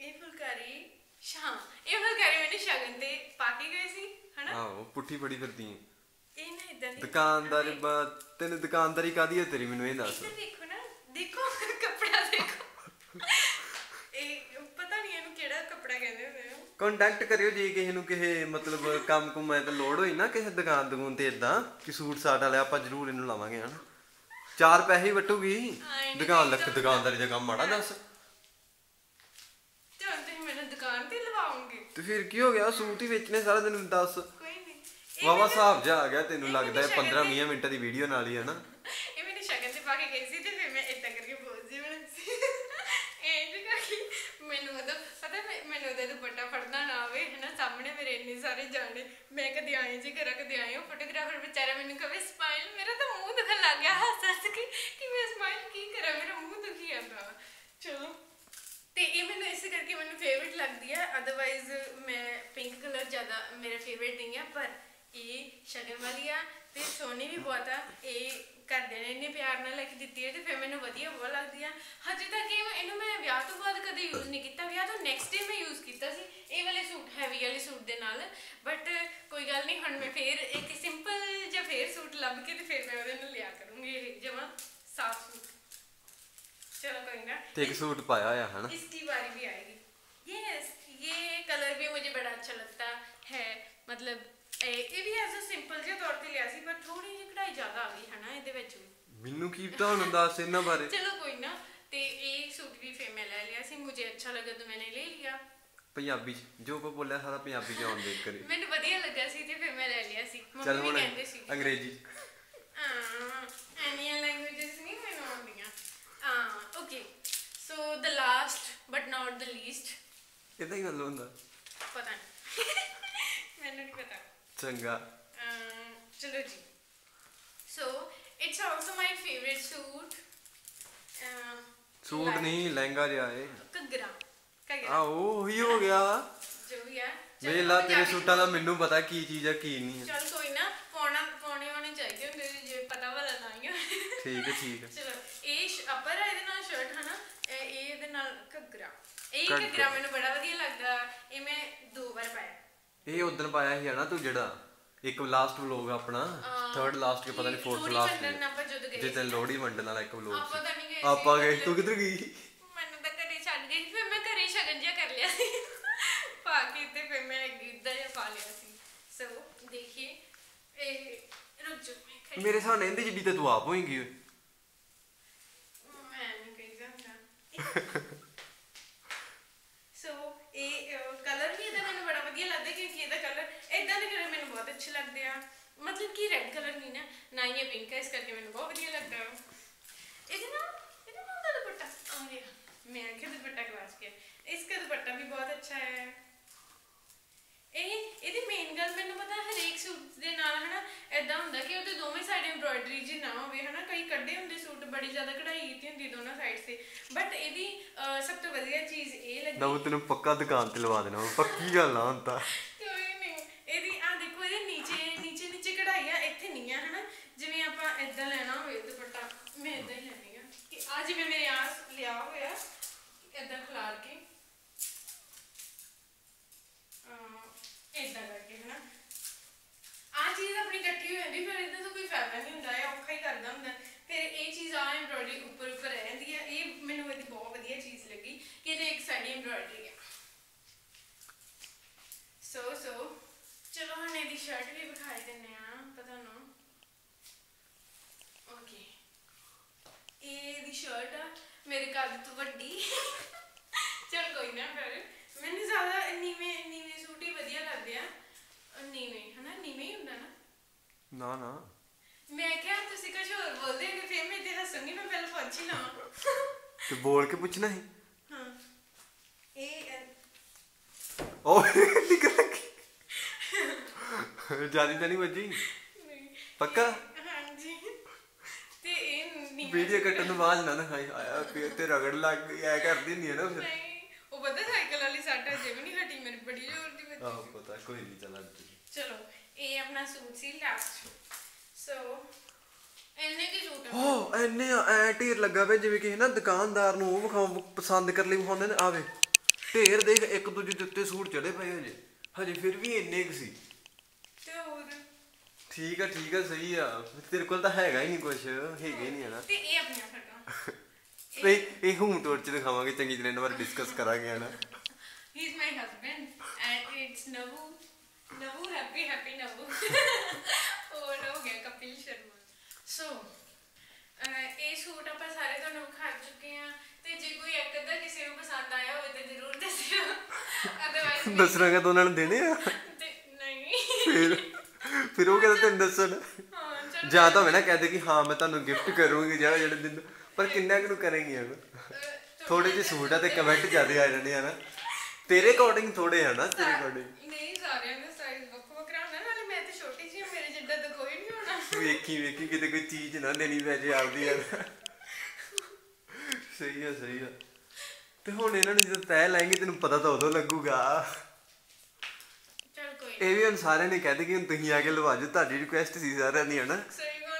ਇਹ ਫੁਲਕਾਰੀ ਸ਼ਾਂ ਇਹ ਫੁਲਕਾਰੀ ਮੈंने ਸ਼ਗਨ ਤੇ ਪਾ ਕੇ ਗਏ ਸੀ ਹਨਾ? ਆਹੋ ਪੁੱਠੀ ਫੜੀ ਫਿਰਦੀ ਆਂ। ਇਹ ਨਾ ਇਦਾਂ ਦੀ ਦੁਕਾਨਦਾਰ ਬਾ- ਤੈਨੂੰ ਦੁਕਾਨਦਾਰੀ ਕਾਦੀ ਹੈ ਤੇਰੀ ਮੈਨੂੰ ਇਹ ਦੱਸ। ਇੱਧਰ ਦੇਖੋ ਨਾ ਦੇਖੋ ਕੱਪੜਾ ਦੇਖੋ। ਇਹ ਪਤਾ ਨਹੀਂ ਇਹਨੂੰ ਕਿਹੜਾ ਕੱਪੜਾ ਕਹਿੰਦੇ ਹੁੰਦੇ ਆ। ਕੰਟੈਕਟ ਕਰਿਓ ਜੇ ਕਿਸੇ ਨੂੰ ਕਿਸੇ ਮਤਲਬ ਕੰਮ ਕੁਮ ਐ ਤਾਂ ਲੋੜ ਹੋਈ ਨਾ ਕਿਸੇ ਦੁਕਾਨ ਦੁਕਾਨ ਤੇ ਇਦਾਂ ਕਿ ਸੂਟ ਸਾਟ ਵਾਲੇ ਆਪਾਂ ਜ਼ਰੂਰ ਇਹਨੂੰ ਲਾਵਾਂਗੇ ਹਨਾ। ਚਾਰ ਪੈਸੇ ਹੀ ਵਟੂਗੀ। ਦੁਕਾਨ ਲੱਖ। ਦੁਕਾਨਦਾਰੀ ਦਾ ਕੰਮ ਮਾੜਾ ਦੱਸ ਤੇ ਹੁਣ ਤੁਸੀਂ ਮੈਨੂੰ ਦੁਕਾਨ ਤੇ ਲਵਾਓਗੇ ਤੇ ਫਿਰ ਕੀ ਹੋ ਗਿਆ? ਸੂਟ ਹੀ ਵੇਚਣੇ ਸਾਰਾ ਦਿਨ ਦੱਸ। ਕੋਈ ਨਹੀਂ ਵਾਵਾ ਹਿਸਾਬ ਜਾ ਆ ਗਿਆ ਤੈਨੂੰ ਲੱਗਦਾ ਹੈ ਮੈਨੂੰ 15 ਸ਼ਗਨ 20 ਮਿੰਟ ਦੀ ਵੀਡੀਓ ਨਾਲ ਹੀ ਹੈ ਨਾ? ਇਹ ਮੈਨੂੰ ਸ਼ਗਨ ਤੇ ਪਾ ਕੇ ਗਈ ਸੀ ਤੇ ਫਿਰ ਮੈਂ ਇਦਾਂ ਕਰਕੇ ਬੋਲਦੀ ਬਣ ਸੀ ਇਹ ਜਿਹੜਾ ਕਿ ਮੈਨੂੰ ਮਤਲਬ ਪਤਾ ਮੈਨੂੰ ਉਹਦਾ ਦੁਪੱਟਾ ਫੜਨਾ ਨਾ ਆਵੇ ਹਨਾ? ਸਾਹਮਣੇ ਮੇਰੇ ਇੰਨੇ ਸਾਰੇ ਜਾਣੇ। ਮੈਂ ਕਦੇ ਆਏ ਜੀ ਕਰਾਂ ਕਦੇ ਆਏ ਹਾਂ ਫੋਟੋਗ੍ਰਾਫਰ ਵਿਚਾਰਾ ਮੈਨੂੰ ਕਹੇ ਸਮਾਈਲ ਮੇਰਾ ਤਾਂ ਮੂੰਹ ਦੁਖਣ ਲੱਗ ਗਿਆ ਹੱਸ ਹੱਸ ਕੇ ਕਿ ਮੈਂ ਸਮਾਈਲ ਕੀ ਕਰਾਂ? ਮੇਰਾ ਮੂੰਹ ਦੁਖੀ ਜਾਂਦਾ। ਚਲੋ। ਤੇ ਇਹ ਮੈਨੂੰ ਇਸੇ ਕਰਕੇ ਮੈਨੂੰ ਫੇਵਰਿਟ ਲੱਗਦੀ ਹੈ ਅਦਰਵਾਈਜ਼ ਮੈਂ ਪਿੰਕ ਕਲਰ ਜ਼ਿਆਦਾ ਮੇਰਾ ਫੇਵਰਿਟ ਨਹੀਂ ਹੈ ਪਰ ਇਹ ਸ਼ਗਨ ਵਾਲੀ ਆ ਤੇ ਸੋਹਣੀ ਵੀ ਬਹੁਤ ਆ, ਇਹ ਘਰਦਿਆਂ ਨੇ ਇੰਨੇ ਪਿਆਰ ਨਾਲ ਲੈ ਕੇ ਦਿੱਤੀ ਹੈ ਤੇ ਫਿਰ ਮੈਨੂੰ ਵਧੀਆ ਬਹੁਤ ਲੱਗਦੀ ਆ। ਹਜੇ ਤੱਕ ਇਹ ਇਹਨੂੰ ਮੈਂ ਵਿਆਹ ਤੋਂ ਬਾਅਦ ਕਦੇ ਯੂਜ਼ ਨਹੀਂ ਕੀਤਾ, ਵਿਆਹ ਤੋਂ ਨੈਕਸਟ ਡੇ ਮੈਂ ਯੂਜ਼ ਕੀਤਾ ਸੀ, ਇਹ ਵਾਲੇ ਸੂਟ ਹੈਵੀ ਵਾਲੇ ਸੂਟ ਦੇ ਨਾਲ। ਬਟ ਕੋਈ ਗੱਲ ਨਹੀਂ, ਹੁਣ ਮੈਂ ਫੇਰ ਇੱਕ ਸਿੰਪਲ ਜਿਹਾ ਫੇਰ ਸੂਟ ਲੱਭ ਕੇ ਤੇ ਫਿਰ ਮੈਂ ਉਹਦੇ ਨਾਲ ਲਿਆ ਕਰੂੰਗੀ, ਇਹ ਜਮਾ ਸਾਫ਼ ਸੂਟ। चलो कोई ना ਤੇ ਇੱਕ ਸੂਟ ਪਾਇਆ ਹੋਇਆ ਹਨਾ इसकी बारी भी आएगी यस ये कलर भी मुझे बड़ा अच्छा लगता है मतलब ए, ये भी ऐसा सिंपल ਜਿਹਾ ਤੌਰ ਤੇ ਲਿਆ ਸੀ ਪਰ ਥੋੜੀ ਜਿਹੀ ਕਢਾਈ ਜ਼ਿਆਦਾ ਆ ਗਈ ਹਨਾ ਇਹਦੇ ਵਿੱਚ ਵੀ। ਮੈਨੂੰ ਕੀ ਪਤਾ ਹੁਣ ਦੱਸ ਇਹਨਾਂ ਬਾਰੇ ਚਲੋ ਕੋਈ ਨਾ ਤੇ ਇਹ ਸੂਟ ਵੀ ਫੇ ਮੈਂ ਲੈ ਲਿਆ ਸੀ मुझे अच्छा लगा तो मैंने ले लिया ਪੰਜਾਬੀ ਚ ਜੋ ਕੋ ਬੋਲਿਆ ਸਾਰਾ ਪੰਜਾਬੀ ਚ ਆਉਣ ਦੇ ਕਰੇ ਮੈਨੂੰ ਵਧੀਆ ਲੱਗਾ ਸੀ ਤੇ ਫਿਰ ਮੈਂ ਲੈ ਲਿਆ ਸੀ ਚੱਲ ਮੰਮੀ ਹੁਣ ਵੀ ਕਹਿੰਦੇ ਸੀ ਅੰਗਰੇਜ਼ੀ ਹਾਂ ਐਨੀਆਂ ਲੈਂਗੁਏਜਸ ਨਹੀਂ ਮੈਨੂੰ ਆਉਂਦੀਆਂ ਹਾਂ okay so the last but not the least ਇਦਾਂ ਹੀ ਗੱਲ ਹੁੰਦਾ। ਪਤਾ ਨਹੀਂ ਮੈਨੂੰ ਨਹੀਂ ਪਤਾ। ਚੰਗਾ। ਅਮ, ਚਲੋ ਜੀ। So it's also my favourite suit suit ਨਹੀਂ ਲਹਿੰਗਾ ਜਿਹਾ ਏ ਘੱਗਰਾ। ਆ ਘੱਗਰਾ ਉਹ ਹੀ ਹੋ ਗਿਆ ਜੋ ਵੀ ਹੈ ਚਲੋ ਵੇਲਾ ਤੇਰੇ ਪੰਜਾਬੀ ਸੂਟਾਂ ਦਾ ਮੈਨੂੰ ਪਤਾ ਕੀ ਚੀਜ਼ ਆ ਕੀ ਨਹੀਂ ਚਲ ਕੋਈ ਨਾ ਪਾਉਣਾ ਪਾਉਣੇ ਹੋਣੇ ਚਾਹੀਦੇ ਹੁੰਦੇ ਜੇ ਪਤਾ ਵਾਲਾ ਨਾ ਹੀ ਹੋਵੇ। ਠੀਕ ਹੈ ਠੀਕ ਹੈ। ਚਲੋ। ਇਹ ਅਪਰ ਆ ਇਹਦੇ ਨਾਲ ਸ਼ਰਟ ਹਨਾ ਇਹ ਇਹਦੇ ਨਾਲ ਘੱਗਰਾ। ਇਹ ਘੱਗਰਾ। ਮੈਨੂੰ ਬੜਾ ਵਧੀਆ ਲੱਗਦਾ। ਇਹ ਮੈਂ ਦੋ ਵਾਰ ਪਾਇਆ। ਇਹ ਉਦੋਂ ਪਾਇਆ ਸੀ ਹਨਾ ਤੂੰ ਜਿਹੜਾ? ਇੱਕ ਲਾਸਟ ਵਲੋਗ ਆਪਣਾ ਥਰਡ ਲਾਸਟ ਕੇ ਪਤਾ ਨਹੀਂ ਫੋਰਥ ਲਾਸਟ ਜਿੱਦਾਂ ਲੋੜੀ ਵੰਡਣ ਵਾਲਾ ਇੱਕ ਵਲੋਗ ਆਪਾਂ ਗਏ ਤੂੰ ਕਿੱਧਰ ਗਈ? ਮੈਨੂੰ ਤਾਂ ਘਰੇ ਛੱਡ ਗਈ ਫਿਰ ਮੈਂ ਘਰੇ ਸ਼ਗਨ ਜਿਹਾ ਕਰ ਲਿਆ ਸੀ। ਪਾ ਕੇ ਤੇ ਫਿਰ ਮੈਂ ਗਿੱਧਾ ਜਿਹਾ ਪਾ ਲਿਆ ਸੀ। ਸੋ ਦੇਖੀਏ। ਇਹ ਰੁਕ ਜਾ ਮੇਰੇ ਸਾਹਮਣੇ ਇਹਦੇ ਚ ਵੀ ਤੇ ਤੂੰ ਆਪ ਹੋਏਂਗੀ। ਲਵਾ ਦੇਣਾ। ਪੱਕੀ ਗੱਲ ਆ ਹੁਣ ਤਾਂ ਕੋਈ ਨਹੀਂ ਇਹਦੀ ਆ ਦੇਖੋ ਇਹਦੇ ਨੀਚੇ ਨੀਚੇ ਨੀਚੇ ਕਢਾਈ ਆ ਇੱਥੇ ਨਹੀਂ ਆ ਹਨਾ ਜਿਵੇਂ ਆਪਾਂ ਇਦਾਂ ਲੈਣਾ ਹੋਵੇ ਦੁਪੱਟਾ ਮੈਂ ਇਦਾਂ ਹੀ ਲੈਣੀ ਆ ਕਿ ਆ ਜਿਵੇਂ ਮੇਰੇ ਆਸ ਲਿਆ ਹੋਇਆ ਇਦਾਂ ਖਿਲਾਰ ਕੇ ਇਦਾਂ ਕਰਕੇ ਹਨਾ ਆ ਚੀਜ਼ ਆਪਣੀ ਇਕੱਠੀ ਹੋ ਜਾਂਦੀ ਫਿਰ ਇਦਾਂ ਤਾਂ ਕੋਈ ਫਾਇਦਾ ਨਹੀਂ ਹੁੰਦਾ ਹੈ ਔਖਾ ਹੀ ਕਰਦਾ ਹੁੰਦਾ ਫਿਰ ਇਹ ਚੀਜ਼ ਆ ਐਮਬ੍ਰੋਇਡਰੀ ਉੱਪਰ ਉੱਪਰ ਰਹਿ ਜਾਂਦੀ ਹੈ ਇਹ ਮੈਨੂੰ ਇਹਦੀ ਬਹੁਤ ਵਧੀਆ ਚੀਜ਼ ਲੱਗੀ ਕਿ ਇਹਦੇ ਇੱਕ ਸਾਈਡ ਐਮਬ੍ਰੋਇਡਰੀ ਹੈ ਸੋ ਸੋ ਚਲੋ ਹੁਣ ਇਹਦੀ ਸ਼ਰਟ ਵੀ ਵਿਖਾਈ ਦਿੰਨੇ ਆ ਪਤਾ ਨਾ ਓਕੇ ਇਹਦੀ ਸ਼ਰਟ ਆ ਮੇਰੇ ਕੱਦ ਤੋਂ ਵੱਡੀ। ਚਲ ਕੋਈ ਨਾ ਫਿਰ। ਮੈਨੂੰ ਜ਼ਿਆਦਾ ਨੀਵੇਂ ਨੀਵੇਂ ਸੂਟ ਹੀ ਵਧੀਆ ਲੱਗਦੇ ਆ। ਨੀਵੇਂ ਹਨਾ? ਨੀਵੇਂ ਹੀ ਹੁੰਦਾ ਨਾ। ਨਾ ਨਾ। ਮੈਂ ਕਿਹਾ ਤੁਸੀਂ ਕੁਝ ਹੋਰ ਬੋਲਦੇ ਹੋ ਫਿਰ ਮੈਂ ਤੇ ਹੱਸੂੰਗੀ ਮੈਂ ਪਹਿਲਾਂ ਪੁੱਛ ਹੀ ਲਵਾਂ। ਤੇ ਬੋਲ ਕੇ ਪੁੱਛਣਾ ਸੀ? ਹਾਂ। ਇਹ ਉਹ ਨਿਕਲ ਗਈ ਜ਼ਿਆਦਾ ਤਾਂ ਨਹੀਂ ਵੱਜੀ? ਨਹੀਂ। ਪੱਕਾ? ਵੀਡੀਓ ਕੱਟਣ ਤੋਂ ਬਾਅਦ ਨਾ ਨਾ ਖਾਈ ਆਇਆ ਫਿਰ ਤੇ ਰਗੜ ਲੱਗ ਗਈ ਐ ਕਰਦੀ ਨਹੀਂ ਹੈ ਨਾ ਫਿਰ। ਨਹੀਂ ਉਹ ਪਤਾ ਸਾਈਕਲ ਵਾਲੀ ਸੱਟ ਅਜੇ ਵੀ ਨਹੀਂ ਹਟੀ ਮੇਰੀ ਬੜੀ ਜ਼ੋਰ ਦੀ ਵੱਜੀ। ਆਹ ਪਤਾ ਕੋਈ ਨਹੀਂ ਚੱਲ ਚਲੋ ਇਹ ਆਪਣਾ ਸੂਟ ਸੀ ਲਾਸਟ ਸੋ ਇੰਨੇ ਕੀ ਸੂਟ ਆ। ਹੋ ਐਨੇ ਐ ਢੇਰ ਲੱਗਾ ਵੇ ਜਿਵੇਂ ਕਿ ਨਾ ਦੁਕਾਨਦਾਰ ਨੂੰ ਉਹ ਵਿਖਾਉ ਪਸੰਦ ਕਰ ਲਈ ਵਿਖਾਉਂਦੇ ਨੇ। ਆਵੇ ਢੇਰ ਦੇਖ ਇੱਕ ਦੂਜੇ ਦੇ ਉੱਤੇ ਸੂਟ ਚੜੇ ਪਏ ਹਜੇ। ਹਜੇ ਫਿਰ ਵੀ ਇੰਨੇ ਕੁ ਸੀ। ਤੇ ਠੀਕ ਆ ਠੀਕ ਆ ਸਹੀ ਆ। ਤੇਰੇ ਕੋਲ ਤਾਂ ਹੈਗਾ ਹੀ ਨਹੀਂ ਕੁਝ ਹੈਗਾ ਹੀ ਨਹੀਂ ਹੈ ਨਾ ਤੇ ਇਹ ਆਪਣੀਆਂ ਫਟਾਂ ਤੇ ਇਹ ਹੂੰ ਟੋਰ ਚ ਦਿਖਾਵਾਂਗੇ ਚੰਗੀ ਤਰ੍ਹਾਂ ਇਹਨਾਂ ਬਾਰੇ ਡਿਸਕਸ ਕਰਾਂਗੇ ਹਨਾ। He is my husband and it's ਨਵੂ ਨਵੂ happy happy ਨਵੂ ਹੋਰ ਹੋ ਗਿਆ ਕਪਿਲ ਸ਼ਰਮਾ। ਸੋ ਇਹ ਸੂਟ ਆਪਾਂ ਸਾਰੇ ਤੁਹਾਨੂੰ ਵਿਖਾ ਚੁੱਕੇ ਆ ਤੇ ਜੇ ਕੋਈ ਇੱਕ ਅੱਧਾ ਕਿਸੇ ਨੂੰ ਪਸੰਦ ਆਇਆ ਹੋਵੇ ਤਾਂ ਜ਼ਰੂਰ ਦੱਸਿਓ। ਅਦਰਵਾਈਜ਼ ਦੱਸਣਾਗਾ ਤਾਂ ਉਹਨਾਂ ਨੂੰ ਦੇਣੇ ਆ। ਤੇ ਨਹੀਂ। ਫਿਰ ਫਿਰ ਉਹ ਕਹਿੰਦਾ ਤੈਨੂੰ ਦੱਸਣ। ਜਾਂ ਤਾਂ ਹੋਵੇ ਨਾ ਕਹਦੇ ਕਿ ਹਾਂ ਮੈਂ ਤੁਹਾਨੂੰ ਗਿਫਟ ਕਰੂੰਗੀ ਜਿਹੜਾ ਜਿਹੜੇ ਦਿਨ ਪਰ ਕਿੰਨਾ ਕੁ ਨੂੰ ਕਰੇਂਗੀ ਅਹ, ਥੋੜੇ ਜਿਹੇ ਸੂਟ ਆ ਤੇ ਕਮੈਂਟ ਜ਼ਿਆਦਾ ਆ ਜਾਂਦੇ ਆ ਨਾ। ਤੇਰੇ ਅਕੋਰਡਿੰਗ ਥੋੜੇ ਆ ਨਾ ਤੇਰੇ ਅਕੋਰਡਿੰਗ ਨਹੀਂ ਸਾਰਿਆਂ ਦਾ ਸਾਈਜ਼ ਵੱਖ ਵੱਖਰਾ ਹੁੰਦਾ ਨਾਲੇ ਮੈਂ ਤੇ ਛੋਟੀ ਜਿਹੀ ਹਾਂ, ਮੇਰੇ ਜਿੱਡਾ ਤਾਂ ਕੋਈ ਨਹੀਂ ਹੋਣਾ। ਵੇਖੀ ਵੇਖੀ ਕਿਤੇ ਕੋਈ ਚੀਜ਼ ਨਾ ਦੇਣੀ ਪੈ ਜੇ ਆਪਦੀ ਯਾਰ ਸਹੀ ਆ ਸਹੀ ਆ। ਤੇ ਹੁਣ ਇਹਨਾਂ ਨੂੰ ਜਦੋਂ ਤੈ ਲਾਏਂਗੇ ਤੈਨੂੰ ਪਤਾ ਤਾਂ ਉਦੋਂ ਲੱਗੂਗਾ। ਇਹ ਵੀ ਹੁਣ ਸਾਰਿਆਂ ਨੇ ਕਹਿ ਕਿ ਹੁਣ ਤੁਸੀਂ ਆ ਕੇ ਲਵਾ ਜਾਓ। ਤੁਹਾਡੀ ਰਿਕੁਐਸਟ ਸੀ ਸਾਰਿਆਂ ਦੀ ਹਨਾ?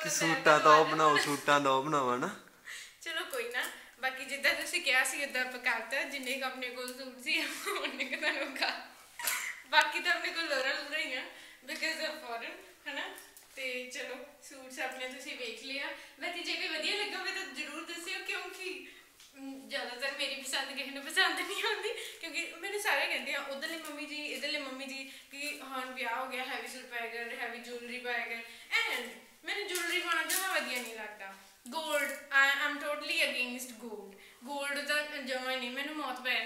ਕਿ ਸੂਟਾਂ ਦਾ ਉਹ ਬਣਾਓ ਸੂਟਾਂ ਦਾ ਉਹ ਬਣਾਓ ਹਨਾ? ਚਲੋ ਕੋਈ ਨਾ ਬਾਕੀ ਜਿੱਦਾਂ ਤੁਸੀਂ ਕਿਹਾ ਸੀ ਉਦਾਂ ਆਪਾਂ ਕਰਤਾ ਜਿੰਨੇ ਕੁ ਆਪਣੇ ਕੋਲ ਸੂਟ ਸੀ ਉਹਨੇ ਕਿ ਤੁਹਾਨੂੰ ਕਾ ਬਾਕੀ ਤਾਂ ਆਪਣੇ ਕੋਲ ਲੋਰਾ ਲੋਰਾ ਹੀ ਆ ਬਿਕਾਜ਼ ਆਫ ਫੋਰਨ ਹਨਾ? ਤੇ ਚਲੋ ਸੂਟਸ ਆਪਣੇ ਤੁਸੀਂ ਵੇਖ ਲਿਆ। ਬਾਕੀ ਜੇ ਵੀ ਵਧੀਆ ਲੱਗਾ ਹੋਵੇ ਤਾਂ ਜ਼ਰੂਰ ਦੱਸਿਓ ਕਿਉਂਕਿ ਮ, ਜ਼ਿਆਦਾਤਰ ਮੇਰੀ ਪਸੰਦ ਕਿਸੇ ਨੂੰ ਪਸੰਦ ਨਹੀਂ ਆਉਂਦੀ, ਕਿਉਂਕਿ ਮੈਨੂੰ ਸਾਰੇ ਕਹਿੰਦੇ ਆ, ਉਧਰਲੇ ਮੰਮੀ ਜੀ, ਇਧਰਲੇ ਮੰਮੀ ਜੀ ਕਿ ਹਾਂ, ਵਿਆਹ ਹੋ ਗਿਆ ਹੈਵੀ ਸੂਟ ਪਾਇਆ ਕਰ ਹੈਵੀ ਜੁਐਲਰੀ ਪਾਇਆ ਕਰ ਐਂਡ ਮੈਨੂੰ ਜੁਐਲਰੀ ਪਾਉਣਾ ਜਮਾ ਵਧੀਆ ਨਹੀਂ ਲੱਗਦਾ। Gold I am totally against gold gold ਦਾ ਜਮਾ ਨਹੀਂ, ਮੈਨੂੰ ਮੌਤ ਪੈ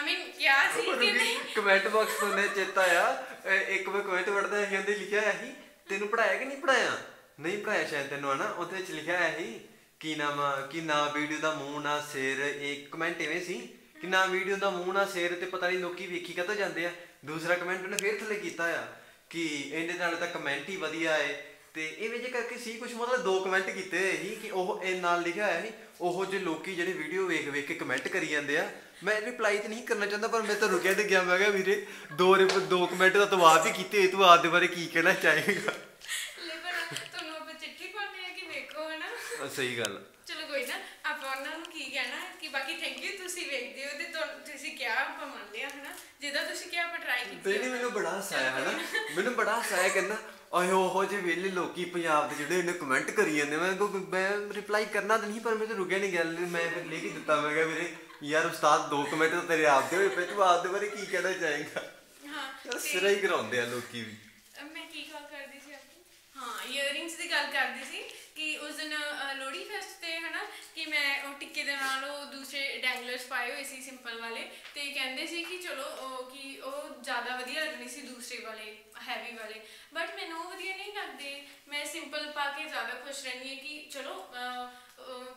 ਆਈ ਮੀਨ ਕਿਹਾ ਸੀ ਕਿ ਨਹੀਂ ਕਮੈਂਟ ਬਾਕਸ ਤੋਂ ਨੇ ਚੇਤਾ ਆ ਇੱਕ ਮੈਂ ਕਮੈਂਟ ਪੜਦਾ ਸੀ ਉਹਦੇ ਲਿਖਿਆ ਹੋਇਆ ਸੀ ਤੈਨੂੰ ਪੜਾਇਆ ਕਿ ਨਹੀਂ ਪੜਾਇਆ ਨਹੀਂ ਪੜਾਇਆ ਸ਼ਾਇਦ ਤੈਨੂੰ ਹਨਾ? ਉਹਦੇ ਵਿੱਚ ਲਿਖਿਆ ਹੋਇਆ ਸੀ ਕੀ ਨਾਮ ਕਿ ਨਾ ਵੀਡੀਓ ਦਾ ਮੂੰਹ ਨਾ ਸਿਰ? ਇੱਕ ਕਮੈਂਟ ਐਵੇਂ ਸੀ ਕਿ ਨਾ ਵੀਡੀਓ ਦਾ ਮੂੰਹ ਨਾ ਸਿਰ ਤੇ ਪਤਾ ਨਹੀਂ ਲੋਕੀ ਵੇਖੀ ਕਦੋਂ ਜਾਂਦੇ ਆ? ਦੂਸਰਾ ਕਮੈਂਟ ਉਹਨੇ ਫੇਰ ਥੱਲੇ ਕੀਤਾ ਆ ਕਿ ਇਹਦੇ ਨਾਲ ਤਾਂ ਕਮੈਂਟ ਹੀ ਵਧੀਆ ਏ। ਤੇ ਇਵੇਂ ਜੇ ਕਰਕੇ ਸੀ ਕੁਝ ਮਤਲਬ ਦੋ ਕਮੈਂਟ ਕੀਤੇ ਸੀ ਕਿ ਉਹ ਇਹ ਨਾਲ ਲਿਖਿਆ ਹੋਇਆ ਸੀ ਉਹ ਜੇ ਲੋਕੀ ਜਿਹੜੇ ਵੀਡੀਓ ਵੇਖ ਵੇਖ ਕੇ ਕਮੈਂਟ ਕਰੀ ਜਾਂਦੇ ਆ। ਮੈਂ ਰਿਪਲਾਈ ਤੇ ਨਹੀਂ ਕਰਨਾ ਚਾਹੁੰਦਾ ਪਰ ਮੈਂ ਤਾਂ ਰੁਕਿਆ ਤੇ ਗਿਆ। ਮੈਂ ਕਿਹਾ ਵੀਰੇ ਦੋ ਰਿਪ- ਦੋ ਕਮੈਂਟ ਤਾਂ ਤੂੰ ਆਪ ਹੀ ਕੀਤੇ ਤੂੰ ਆਪ ਦੇ ਬਾਰੇ ਕੀ ਕਹਿਣਾ ਚਾਹੇਗਾ? ਲੈ ਕਿ ਸਹੀ ਗੱਲ ਚਲੋ ਕੋਈ ਨਾ ਆਪਾਂ ਉਹਨਾਂ ਨੂੰ ਕੀ ਕਹਿਣਾ ਕਿ ਬਾਕੀ ਥੈਂਕ ਯੂ ਤੁਸੀਂ ਵੇਖਦੇ ਹੋ ਤੇ ਤੁਸੀਂ ਕਿਹਾ ਆਪਾਂ ਮੰਨਦੇ ਆ ਹਨਾ? ਜਿਹਦਾ ਤੁਸੀਂ ਕਿਹਾ ਆਪਾਂ ਟਰਾਈ ਕੀਤੀ ਨਹੀਂ ਮੈਨੂੰ ਬੜਾ ਹਸਾਇਆ ਹਨਾ? ਮੈਨੂੰ ਬੜਾ ਹਸਾਇਆ ਕਹਿੰਦਾ ਓਏ ਉਹੋ ਜਿਹੇ ਵੇਲੇ ਲੋਕੀ ਪੰਜਾਬ ਦੇ ਜਿਹੜੇ ਇਹਨੇ ਕਮੈਂਟ ਕਰੀ ਜਾਂਦੇ ਮੈਂ ਕੋ ਮੈਂ ਰਿਪਲਾਈ ਕਰਨਾ ਤਾਂ ਨਹੀਂ ਪਰ ਮੈਂ ਤਾਂ ਰੁਕਿਆ ਨਹੀਂ ਗਿਆ ਮੈਂ ਫਿਰ ਲਿਖ ਹੀ ਦਿੱਤਾ ਮੈਂ ਕਿਹਾ ਵੀਰੇ ਯਾਰ ਉਸਤਾਦ ਦੋ ਕਮੈਂਟ ਤਾਂ ਤੇਰੇ ਆਪ ਦੇ ਹੋਏ ਪਏ ਤੂੰ ਆਪ ਦੇ ਬਾਰੇ ਕੀ ਕਹਿਣਾ ਚਾਹੇਗਾ? ਹਾਂ ਸਿਰਾ ਹੀ ਕਰਾਉਂਦੇ ਆ ਲੋਕੀ ਵੀ। ਮੈਂ ਕੀ ਗੱਲ ਕਰਦੀ ਸੀ ਆਪਣੀ ਹਾਂ ਇਅਰਿੰਗਸ ਦੀ ਗੱਲ ਕਰਦੀ ਸੀ ਕਿ ਉਸ ਦਿਨ ਲੋਹੜੀ ਫੈਸਟ ਤੇ ਹਨਾ ਕਿ ਮੈਂ ਉਹ ਟਿੱਕੇ ਦੇ ਨਾਲ ਉਹ ਦੂਸਰੇ ਡੈਂਗਲਰਸ ਪਾਏ ਹੋਏ ਸੀ ਸਿੰਪਲ ਵਾਲੇ ਤੇ ਕਹਿੰਦੇ ਸੀ ਕਿ ਚਲੋ ਉਹ ਕਿ ਉਹ ਜ਼ਿਆਦਾ ਵਧੀਆ ਲੱਗਣੀ ਸੀ ਦੂਸਰੇ ਵਾਲੇ ਹੈਵੀ ਵਾਲੇ। ਬਟ ਮੈਨੂੰ ਉਹ ਵਧੀਆ ਨਹੀਂ ਲੱਗਦੇ। ਮੈਂ ਸਿੰਪਲ ਪਾ ਕੇ ਜ਼ਿਆਦਾ ਖੁਸ਼ ਰਹਿੰਦੀ ਹਾਂ ਕਿ ਚਲੋ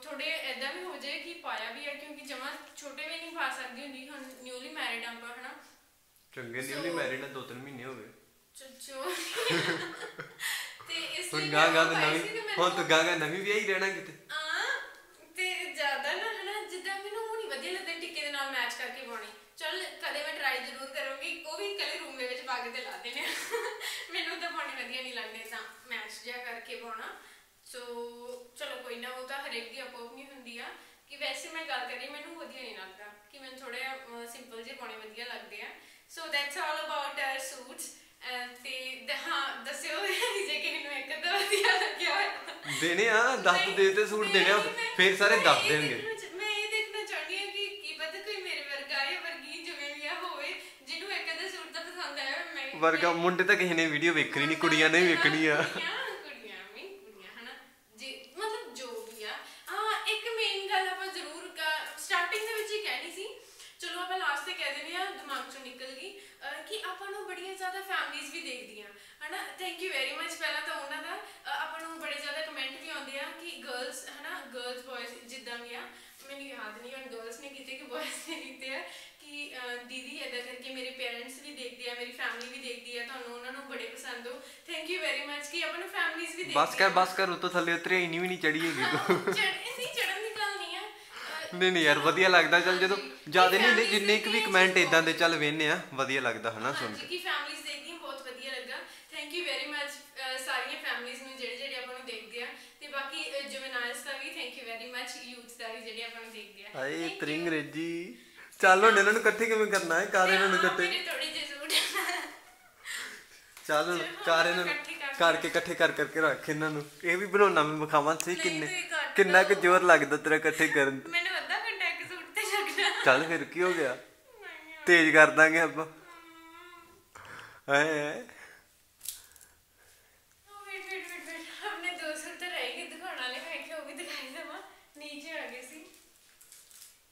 ਥੋੜੇ ਐਦਾਂ ਵੀ ਹੋ ਜਾਏ ਕਿ ਪਾਇਆ ਵੀ ਹੈ ਕਿਉਂਕਿ ਜਮਾ ਛੋਟੇ ਵੀ ਨਹੀਂ ਪਾ ਸਕਦੀ ਹੁੰਦੀ ਹੁਣ ਨਿਊਲੀ ਮੈਰਿਡ ਆਪਾਂ ਹਨਾ? ਚੰਗੇ ਉਹਨੇ ਮੈਰਿਡ ਨਾਲ ਦੋ ਤਿੰਨ ਮਹੀਨੇ ਹੋ ਗਏ। ਚੁੱਚੋ ਤੇ ਇਸ ਹੁਣ ਲਈ ਗਾ ਗਾ ਨਵੀਂ ਹੁਣ ਤੂੰ ਗਾ ਗਾ ਨਵੀਂ ਵੀ ਆਈ ਰਹਿਣਾ ਕਿਤੇ। ਹਾਂ, ਤੇ ਜ਼ਿਆਦਾ ਨਾ ਹਨਾ ਜਿੱਦਾਂ ਮੈਨੂੰ ਉਹ ਨਹੀਂ ਵਧੀਆ ਲੱਗਦਾ ਟਿੱਕੇ ਦੇ ਨਾਲ ਮੈਚ ਕਰਕੇ ਪਾਉਣੀ। ਚਲ ਕਦੇ ਮੈਂ ਟਰਾਈ ਜ਼ਰੂਰ ਕਰੂੰਗੀ ਉਹ ਵੀ ਇਕੱਲੇ ਰੂਮ ਦੇ ਵਿੱਚ ਪਾ ਕੇ ਤੇ ਲਾ ਦੇਣੇ ਮੈਨੂੰ ਤਾਂ ਪਾਉਣੇ ਵਧੀਆ ਨਹੀਂ ਲੱਗਦੇ ਤਾਂ ਮੈਚ ਜਿਹਾ ਕਰਕੇ ਪਾਉਣਾ। ਸੋ ਚਲੋ ਕੋਈ ਨਾ ਉਹ ਤਾਂ ਹਰੇਕ ਦੀ ਆਪੋ ਆਪਣੀ ਹੁੰਦੀ ਆ। ਕਿ ਵੈਸੇ ਮੈਂ ਗੱਲ ਕਰੀ ਮੈਨੂੰ ਵਧੀਆ ਨਹੀਂ ਲੱਗਦਾ। ਕਿ ਮੈਨੂੰ ਥੋੜੇ ਸਿੰਪਲ ਜਿਹੇ ਪਾਉਣੇ ਵਧੀਆ ਲੱਗਦੇ ਆ। So that's all about our suits ਤੇ ਦ- ਹਾਂ ਦੱਸਿਓ ਜੇ ਕਿਸੇ ਨੂੰ ਇੱਕ ਅੱਧਾ ਵਧੀਆ ਲੱਗਿਆ ਦੇਣੇ ਆ ਦੱਸ ਨਹੀਂ, ਦੇ ਤੇ ਸੂਟ ਦੇਣੇ ਆ ਫੇਰ ਸਾਰੇ ਦੱਸ ਦੇਣਗੇ। ਦੇਖਣਾ ਚ- ਮੈਂ ਇਹ ਦੇਖਣਾ ਚਾਹੁੰਦੀ ਹਾਂ ਕਿ ਕੀ ਪਤਾ ਕੋਈ ਮੇਰੇ ਵਰਗਾ ਹੈ ਵਰਗੀ ਜਿਵੇਂ ਵੀ ਆ ਹੋਵੇ ਜਿਹਨੂੰ ਇੱਕ ਅੱਧਾ ਸੂਟ ਤਾਂ ਪਸੰਦ ਆਇਆ ਮੈਂ ਵਰਗਾ ਮੈਂ- ਮੁੰਡੇ ਤਾਂ ਕਿਸੇ ਨੇ ਵੀਡੀਓ ਵੇਖਣੀ ਨਹੀਂ ਕੁੜੀਆਂ ਨੇ ਵੇਖਣੀ ਆ ਕੁੜੀਆਂ ਕੁੜੀਆਂ ਵੀ ਕੁੜੀਆਂ ਹਨਾ ਜੇ ਮਤਲਬ ਜੋ ਵੀ ਆ ਹਾਂ ਇੱਕ ਮੇਨ ਗੱਲ ਆਪਾਂ ਜ਼ਰੂਰ ਸਟਾਰਟਿੰਗ ਦੇ ਵਿੱਚ ਹੀ ਕਹਿਣੀ ਸੀ ਚਲੋ ਆਪਾਂ ਲਾਸਟ ਤੇ ਕਹਿ ਦਿੰਦੇ ਆ ਦਿਮਾਗ ਚੋਂ ਨਿਕਲ ਗਈ ਅਹ ਕਿ ਆਪਾਂ ਨੂੰ ਬੜੀਆਂ ਜ਼ਿਆਦਾ ਫੈਮਲੀਜ਼ ਵੀ ਦੇਖਦੀਆਂ ਹਨਾ ਥੈਂਕ ਯੂ ਵੈਰੀ ਮਚ ਪਹਿਲਾਂ ਤਾਂ ਉਹਨਾਂ ਦਾ ਅਹ ਆਪਾਂ ਨੂੰ ਬੜੇ ਜ਼ਿਆਦਾ ਕਮੈਂਟ ਵੀ ਆਉਂਦੇ ਆ ਕਿ ਗਰਲਸ ਹਨਾ ਗਰਲਸ ਬॉयਜ਼ ਜਿੱਦਾਂ ਵੀ ਆ ਮੈਨੂੰ ਯਾਦ ਨਹੀਂ ਹੁਣ ਗਰਲਸ ਨੇ ਕੀਤੇ ਕਿ ਬॉयਜ਼ ਨੇ ਕੀਤੇ ਆ ਕਿ ਅਹ ਦੀਦੀ ਏਦਾਂ ਕਰਕੇ ਮੇਰੇ ਪੇਰੈਂਟਸ ਵੀ ਦੇਖਦੇ ਆ ਮੇਰੀ ਫੈਮਿਲੀ ਵੀ ਦੇਖਦੀ ਆ ਤੁਹਾਨੂੰ ਉਹਨਾਂ ਨੂੰ ਬੜੇ ਪਸੰਦ ਹੋ ਥੈਂਕ ਯੂ ਵੈਰੀ ਮਚ ਕਿ ਆਪਾਂ ਨੂੰ ਫੈਮਲੀਜ਼ ਵੀ ਦੇਖਦੀਆਂ ਬਸ ਕਰ ਉਤੋਂ ਥੱਲੇ ਉਤਰਿਆ ਇੰਨੀ ਵੀ ਨਹੀਂ ਚੜੀ ਹੈਗੀ। ਤੂੰ ਚੜ ਨਹੀਂ ਚੜਨ ਦੀ ਗੱਲ ਨਹੀਂ ਆ। ਅਹ, ਨਹੀਂ ਨਹੀਂ ਯਾਰ ਵਧੀਆ ਲੱਗਦਾ ਚੱਲ ਜਦੋਂ। ਜ਼ਿਆਦਾ ਨਹੀਂ ਹੁੰਦੇ families ਜਿੰਨੇ ਕੁ ਵੀ ਕਮੈਂਟ। ਇਦਾਂ ਦੇ ਚੱਲ ਵੇਨੇ ਆ ਵਧੀਆ ਲੱਗਦਾ ਹਨਾ ਸੁਣ ਕੇ। ਕਿ ਫੈਮਲੀਜ਼ ਦੇਖਦੀਆਂ ਬਹੁਤ ਵਧੀਆ ਲੱਗਾ। ਥੈਂਕ ਯੂ ਵੈਰੀ ਮਚ ਸਾਰੀਆਂ ਫੈਮਲੀਜ਼ ਨੂੰ ਜਿਹੜੇ ਜਿਹੜੇ ਆਪਾਂ ਨੂੰ ਦੇਖਦੇ ਆ। ਤੇ ਬਾਕੀ ਜੁਵਨਾਈਲਸ ਦਾ ਵੀ thank you very much youth ਦਾ ਵੀ ਜਿਹੜੇ ਆਪਾਂ ਨੂੰ ਦੇਖਦੇ ਆ। ਹਾਏ. ਤ੍ਰਿੰਗ ਰੇਜੀ। ਚੱਲ ਹੁਣ ਇਹਨਾਂ ਨੂੰ ਇਕੱਠੇ ਕਿਵੇਂ ਕਰਨਾ ਹੈ? ਕਰ ਇਹਨਾਂ ਨੂੰ ਹਾਂ, ਇਕੱਠੇ? ਮੇਰੇ ਥੋੜੇ ਜਿਹੇ ਸੂਟ ਚੱਲ ਕਰ ਇਹਨਾਂ ਨੂੰ ਕਰਕੇ ਇਕੱਠੇ ਕਰ ਕਰਕੇ ਰੱਖ ਇਹਨਾਂ ਨੂੰ। ਇਹ ਵੀ ਬਣਾਉਣਾ ਮੈਂ ਵਿਖਾਵਾਂ ਨਹੀਂ, ਕਿੰਨੇ ਕਿੰਨਾ ਕੁ। ਜ਼ੋਰ ਲੱਗਦਾ ਤੇਰਾ ਇਕੱਠੇ ਕਰਨ ਤੇ। ਮੈਨੂੰ ਅੱਧਾ ਘੰਟਾ ਇੱਕ ਸੂਟ ਤੇ ਲੱਗਣਾ। ਚੱਲ ਫਿਰ ਕੀ ਹੋ ਗਿਆ? ਤੇਜ਼ ਕਰ ਦਾਂਗੇ ਆਪਾਂ। ਐ ਵੇਟ ਵੇਟ ਵੇਟ ਵੇਟ ਆਪਣੇ ਦੋ ਸੂਟ ਤਾਂ ਰਹਿ ਗਏ ਦਿਖਾਉਣ ਵਾਲੇ ਮੈਂ ਕਿਹਾ ਉਹ ਵੀ ਦਿਖਾਈ ਦੇਵਾਂ ਨੀਚੇ ਆ ਗਏ ਸੀ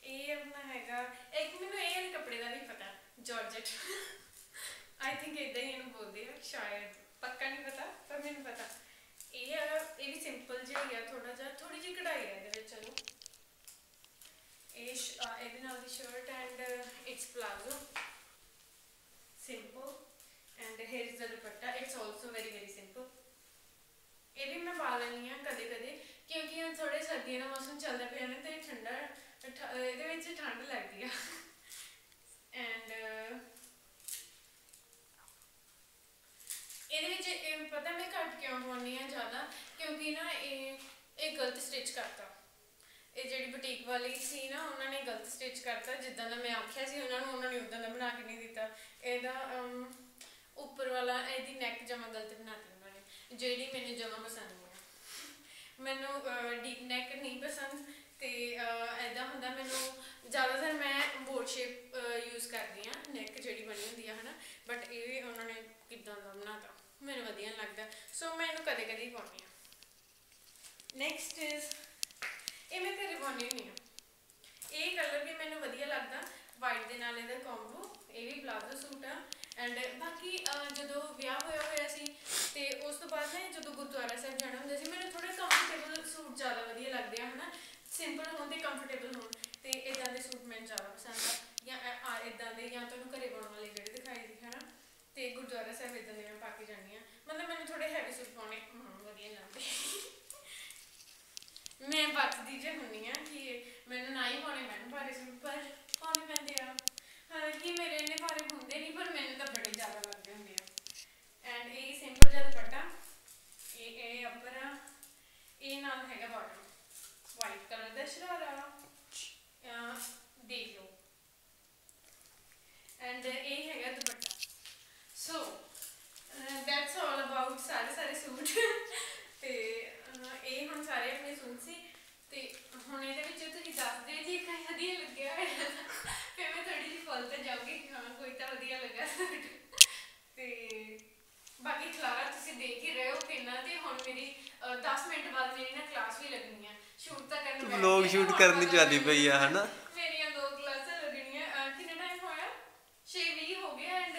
ਇਹ ਆਪਣਾ ਹੈਗਾ ਇੱਕ ਮੈਨੂੰ ਇਹ ਵਾਲੇ ਕੱਪੜੇ ਦਾ ਨਹੀਂ ਪਤਾ ਜਾਰਜਟ ਆਈ ਥਿੰਕ ਇਦਾਂ ਹੀ ਇਹਨੂੰ ਬੋਲਦੇ ਆ ਸ਼ਾਇਦ ਪੱਕਾ ਨਹੀਂ ਪਤਾ ਪਰ ਮੈਨੂੰ ਪਤਾ ਇਹ ਵੀ ਸਿੰਪਲ ਜਿਹਾ ਹੀ ਆ ਥੋੜਾ ਜਿਹਾ ਥੋੜੀ ਜਿਹੀ ਕਢਾਈ ਹੈ ਇਹਦੇ ਵਿੱਚ ਚਲੋ ਇਹ ਇਹਦੇ ਨਾਲ ਦੀ shirt and it's palazzo simple and here is the dupatta it's also very very simple ਇਹ ਵੀ ਮੈਂ ਪਾ ਲੈਂਦੀ ਆ ਕਦੇ ਕਦੇ, ਕਿਉਂਕਿ ਹੁਣ ਥੋੜੇ ਸਰਦੀਆਂ ਦਾ ਮੌਸਮ ਚੱਲਦਾ ਪਿਆ ਨਾ, ਤੇ ਠੰਡਾ ਇਹਦੇ ਵਿੱਚ ਠੰਡ ਲੱਗਦੀ ਆ। ਐਂਡ ਇਹਦੇ ਵਿੱਚ ਇਹ ਪਤਾ ਮੈਂ ਘੱਟ ਕਿਉਂ ਪਾਉਂਦੀ ਆ ਜ਼ਿਆਦਾ? ਕਿਉਂਕਿ ਨਾ ਇਹ ਇਹ ਗਲਤ ਸਟਿਚ ਕਰਤਾ। ਇਹ ਜਿਹੜੀ ਬੁਟੀਕ ਵਾਲੀ ਸੀ ਨਾ, ਉਹਨਾਂ ਨੇ ਗਲਤ ਸਟਿਚ ਕਰਤਾ। ਜਿੱਦਾਂ ਦਾ ਮੈਂ ਆਖਿਆ ਸੀ, ਉਹਨਾਂ ਨੂੰ ਉਹਨਾਂ ਨੇ ਉਦਾਂ ਦਾ ਬਣਾ ਕੇ ਨਹੀਂ ਦਿੱਤਾ। ਇਹਦਾ ਉੱਪਰ ਵਾਲਾ, ਇਹਦੀ ਨੈਕ ਜਮਾ ਗਲਤ ਬਣਾਤੀ ਉਹਨਾਂ ਨੇ। ਜਿਹੜੀ ਮੈਨੂੰ ਜਮਾ ਪਸੰਦ ਨਹੀਂ ਆ। ਮੈਨੂੰ ਡੀਪ ਨੈਕ ਨਹੀਂ ਪਸੰਦ। ਤੇ ਐਦਾਂ ਹੁੰਦਾ ਮੈਨੂੰ ਜ਼ਿਆਦਾਤਰ ਮੈਂ ਬੋਰਡ ਸ਼ੇਪ ਯੂਜ਼ ਕਰਦੀ ਆ ਨੈਕ ਜਿਹੜੀ ਬਣੀ ਹੁੰਦੀ ਆ, ਹਨਾ? ਬਟ ਇਹ ਉਹਨਾਂ ਨੇ ਕਿੱਦਾਂ ਦਾ ਬਣਾਤਾ? ਮੈਨੂੰ ਵਧੀਆ ਨਹੀਂ ਲੱਗਦਾ। ਸੋ ਮੈਂ ਇਹਨੂੰ ਕਦੇ ਕਦੇ ਹੀ ਪਾਉਂਦੀ ਹਾਂ। ਨੈਕਸਟ ਇਜ਼ ਇਹ ਮੈਂ ਘਰੇ ਪਾਉਂਦੀ ਹੁੰਦੀ ਹਾਂ। ਇਹ ਕਲਰ ਵੀ ਮੈਨੂੰ ਵਧੀਆ ਲੱਗਦਾ। ਵਾਈਟ ਦੇ ਨਾਲ ਇਹਦਾ ਕੰਬੋ ਇਹ ਵੀ ਪਲਾਜ਼ੋ ਸੂਟ ਆ। ਐਂਡ ਬਾਕੀ ਜਦੋਂ ਵਿਆਹ ਹੋਇਆ ਹੋਇਆ ਸੀ, ਤੇ ਉਸ ਤੋਂ ਬਾਅਦ ਨਾ ਜਦੋਂ ਗੁਰਦੁਆਰਾ ਸਾਹਿਬ ਜਾਣਾ ਹੁੰਦਾ ਸੀ, ਮੈਨੂੰ ਥੋੜੇ ਕੰਫਰਟੇਬਲ ਸੂਟ ਜ਼ਿਆਦਾ ਵਧੀਆ ਲੱਗਦੇ ਆ, ਹਨਾ? ਸਿੰਪਲ ਹੋਣ ਤੇ ਕੰਫਰਟੇਬਲ ਹੋਣ, ਤੇ ਇਦਾਂ ਦੇ ਸੂਟ ਮੈਨੂੰ ਜ਼ਿਆਦਾ ਪਸੰਦ ਆ। ਜਾਂ ਆ ਇਦਾਂ ਦੇ ਜਾਂ ਤੁਹਾਨੂੰ ਘਰੇ ਪਾਉਣ ਵਾਲੇ ਜਿਹੜੇ ਤੇ ਗੁਰਦੁਆਰਾ ਸਾਹਿਬ ਇਦਾਂ ਦੇ ਮੈਂ ਪਾ ਕੇ ਜਾਂਦੀ ਆ ਮਤਲਬ ਮੈਨੂੰ ਥੋੜੇ ਹੈਵੀ ਸੂਟ ਪਾਉਣੇ ਹਮ, ਵਧੀਆ ਲੱਗਦੇ। ਮੈਂ ਬਚਦੀ ਜੇ ਹੁੰਨੀ ਆ ਕਿ ਮੈਨੂੰ ਨਾ ਹੀ ਪਾਉਣੇ ਮੈਨੂੰ ਭਾਰੇ ਸੂਟ ਪਰ ਪਾਉਣੇ ਪੈਂਦੇ ਆ। ਹਾਲਾਂਕਿ ਮੇਰੇ ਇੰਨੇ ਭਾਰੇ ਹੁੰਦੇ ਨਹੀਂ ਪਰ ਮੈਨੂੰ ਤਾਂ ਬੜੇ ਜ਼ਿਆਦਾ ਲੱਗਦੇ ਹੁੰਦੇ ਆ। ਐਂਡ ਇਹ ਸਿੰਪਲ ਜਿਹਾ ਦੁਪੱਟਾ ਇਹ ਇਹ ਉੱਪਰ ਆ। ਇਹ ਨਾਲ ਹੈਗਾ ਬਾਟਮ ਵਾਈਟ ਕਲਰ ਦਾ ਸ਼ਰਾਰਾ। ਅਹ ਦੇਖ ਲਓ। ਐਂਡ ਇਹ ਹੈਗਾ ਦੁਪੱਟਾ। ਸੋ ਦੈਟਸ ਆਲ ਅਬਾਊਟ ਸਾਰੇ ਸਾਰੇ ਸੂਟ ਤੇ ਇਹ ਹੁਣ ਸਾਰੇ ਆਪਣੇ ਸੂਟ ਸੀ। ਤੇ ਹੁਣ ਇਹਦੇ ਵਿੱਚ ਤੁਸੀਂ ਦੱਸ ਦਿਓ ਜੀ ਕੋਈ ਵਧੀਆ ਲੱਗਿਆ। ਫਿਰ ਮੈਂ ਥੋੜੀ ਜਿਹੀ ਫੁੱਲ ਤੇ ਜਾਊਂਗੀ ਕਿ ਹਾਂ ਕੋਈ ਤਾਂ ਵਧੀਆ ਲੱਗਾ ਸੂਟ ਤੇ ਬਾਕੀ ਖਲਾਰਾ ਤੁਸੀਂ ਦੇਖ ਹੀ ਰਹੇ ਹੋ ਕਿੰਨਾ ਤੇ। ਹੁਣ ਮੇਰੀ ਅਹ, 10 ਮਿੰਟ ਬਾਅਦ ਮੇਰੀ ਨਾ ਕਲਾਸ ਵੀ ਲੱਗਣੀ ਆ। ਸ਼ੂਟ ਤਾਂ ਕਰਨ ਵਲੌਗ ਸ਼ੂਟ ਕਰਨ ਦੀ ਪਤਾ ਚੱਲਦੀ ਲੱਗ ਪਈ ਆ ਹਨਾ ਮੇਰੀਆਂ ਦੋ ਕਲਾਸਾਂ ਲੱਗਣੀਆਂ ਅਹ, ਕਿੰਨਾ ਟਾਈਮ ਹੋਇਆ 6:20 ਹੋ ਗਿਆ ਐਂਡ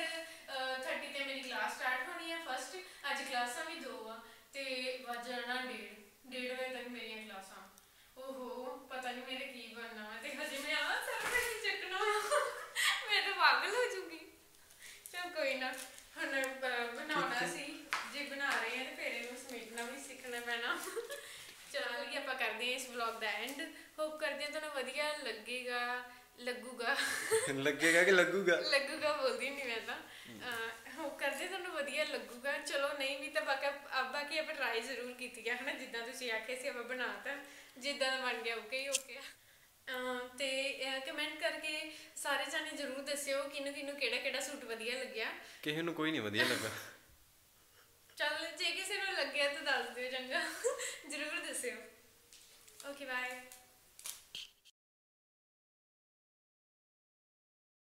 30 ਤੇ ਮੇਰੀ ਕਲਾਸ ਸਟਾਰਟ ਹੋਣੀ ਹੈ ਫਸਟ ਅੱਜ ਕਲਾਸਾਂ ਵੀ ਦੋ ਆ ਤੇ ਵੱਜ ਜਾਣਾ ਡੇਢ ਡੇਢ ਵਜੇ ਤੱਕ ਮੇਰੀਆਂ ਕਲਾਸਾਂ ਓਹੋ ਪਤਾ ਨਹੀਂ ਮੇਰੇ ਕੀ ਬਣਨਾ ਵਾ ਤੇ ਹਜੇ ਮੈਂ ਆ ਸਾਰਾ ਕੁਝ ਚੱਕਣਾ ਵਾ। ਮੈਂ ਤਾਂ ਪਾਗਲ ਹੋ ਜੂਗੀ ਚਲ ਕੋਈ ਨਾ ਹੁਣ ਬ- ਬਣਾਉਣਾ ਸੀ ਜੇ ਬਣਾ ਰਹੇ ਆ ਤੇ ਫਿਰ ਇਹਨੂੰ ਸਮੇਟਣਾ ਵੀ ਸਿੱਖਣਾ ਪੈਣਾ ਚਲੋ ਜੀ ਆਪਾਂ ਕਰਦੇ ਹਾਂ ਇਸ ਵਲੌਗ ਦਾ ਐਂਡ ਹੋਪ ਕਰਦੇ ਹਾਂ ਤੁਹਾਨੂੰ ਵਧੀਆ ਲੱਗੇਗਾ ਲੱਗੂਗਾ ਲੱਗੇਗਾ। ਕਿ ਲੱਗੂਗਾ ਬੋਲਦੀ ਨਹੀਂ ਮੈਂ ਤਾਂ। ਹੋਪ ਕਰਦੇ ਤੁਹਾਨੂੰ ਵਧੀਆ ਲੱਗੂਗਾ। ਚਲੋ ਨਹੀਂ ਵੀ ਤਾਂ ਬਾਕੀ ਆ ਬਾਕੀ ਆਪਾਂ ਟਰਾਈ ਜ਼ਰੂਰ ਕੀਤੀ ਆ ਹਨਾ? ਜਿੱਦਾਂ ਤੁਸੀਂ ਆਖਿਆ ਸੀ ਆਪਾਂ ਬਣਾਤਾ ਜਿੱਦਾਂ ਦਾ ਬਣ ਗਿਆ ਓਕੇ ਹੀ ਓਕੇ ਤੇ ਕਮੈਂਟ ਕਰਕੇ ਸਾਰੇ ਜਾਣੇ ਜ਼ਰੂਰ ਦੱਸਿਓ ਕਿਹਨੂੰ ਕਿਹਨੂੰ ਕਿਹੜਾ ਕਿਹੜਾ ਸੂਟ ਵਧੀਆ ਲੱਗਿਆ। ਕਿਸੇ ਨੂੰ ਕੋਈ ਨਹੀਂ ਵਧੀਆ ਲੱਗਾ। ਚੱਲ ਜੇ ਕਿਸੇ ਨੂੰ ਲੱਗਿਆ ਤਾਂ ਦੱਸ ਦਿਓ ਚੰਗਾ। ਜ਼ਰੂਰ ਦੱਸਿਓ। Okay bye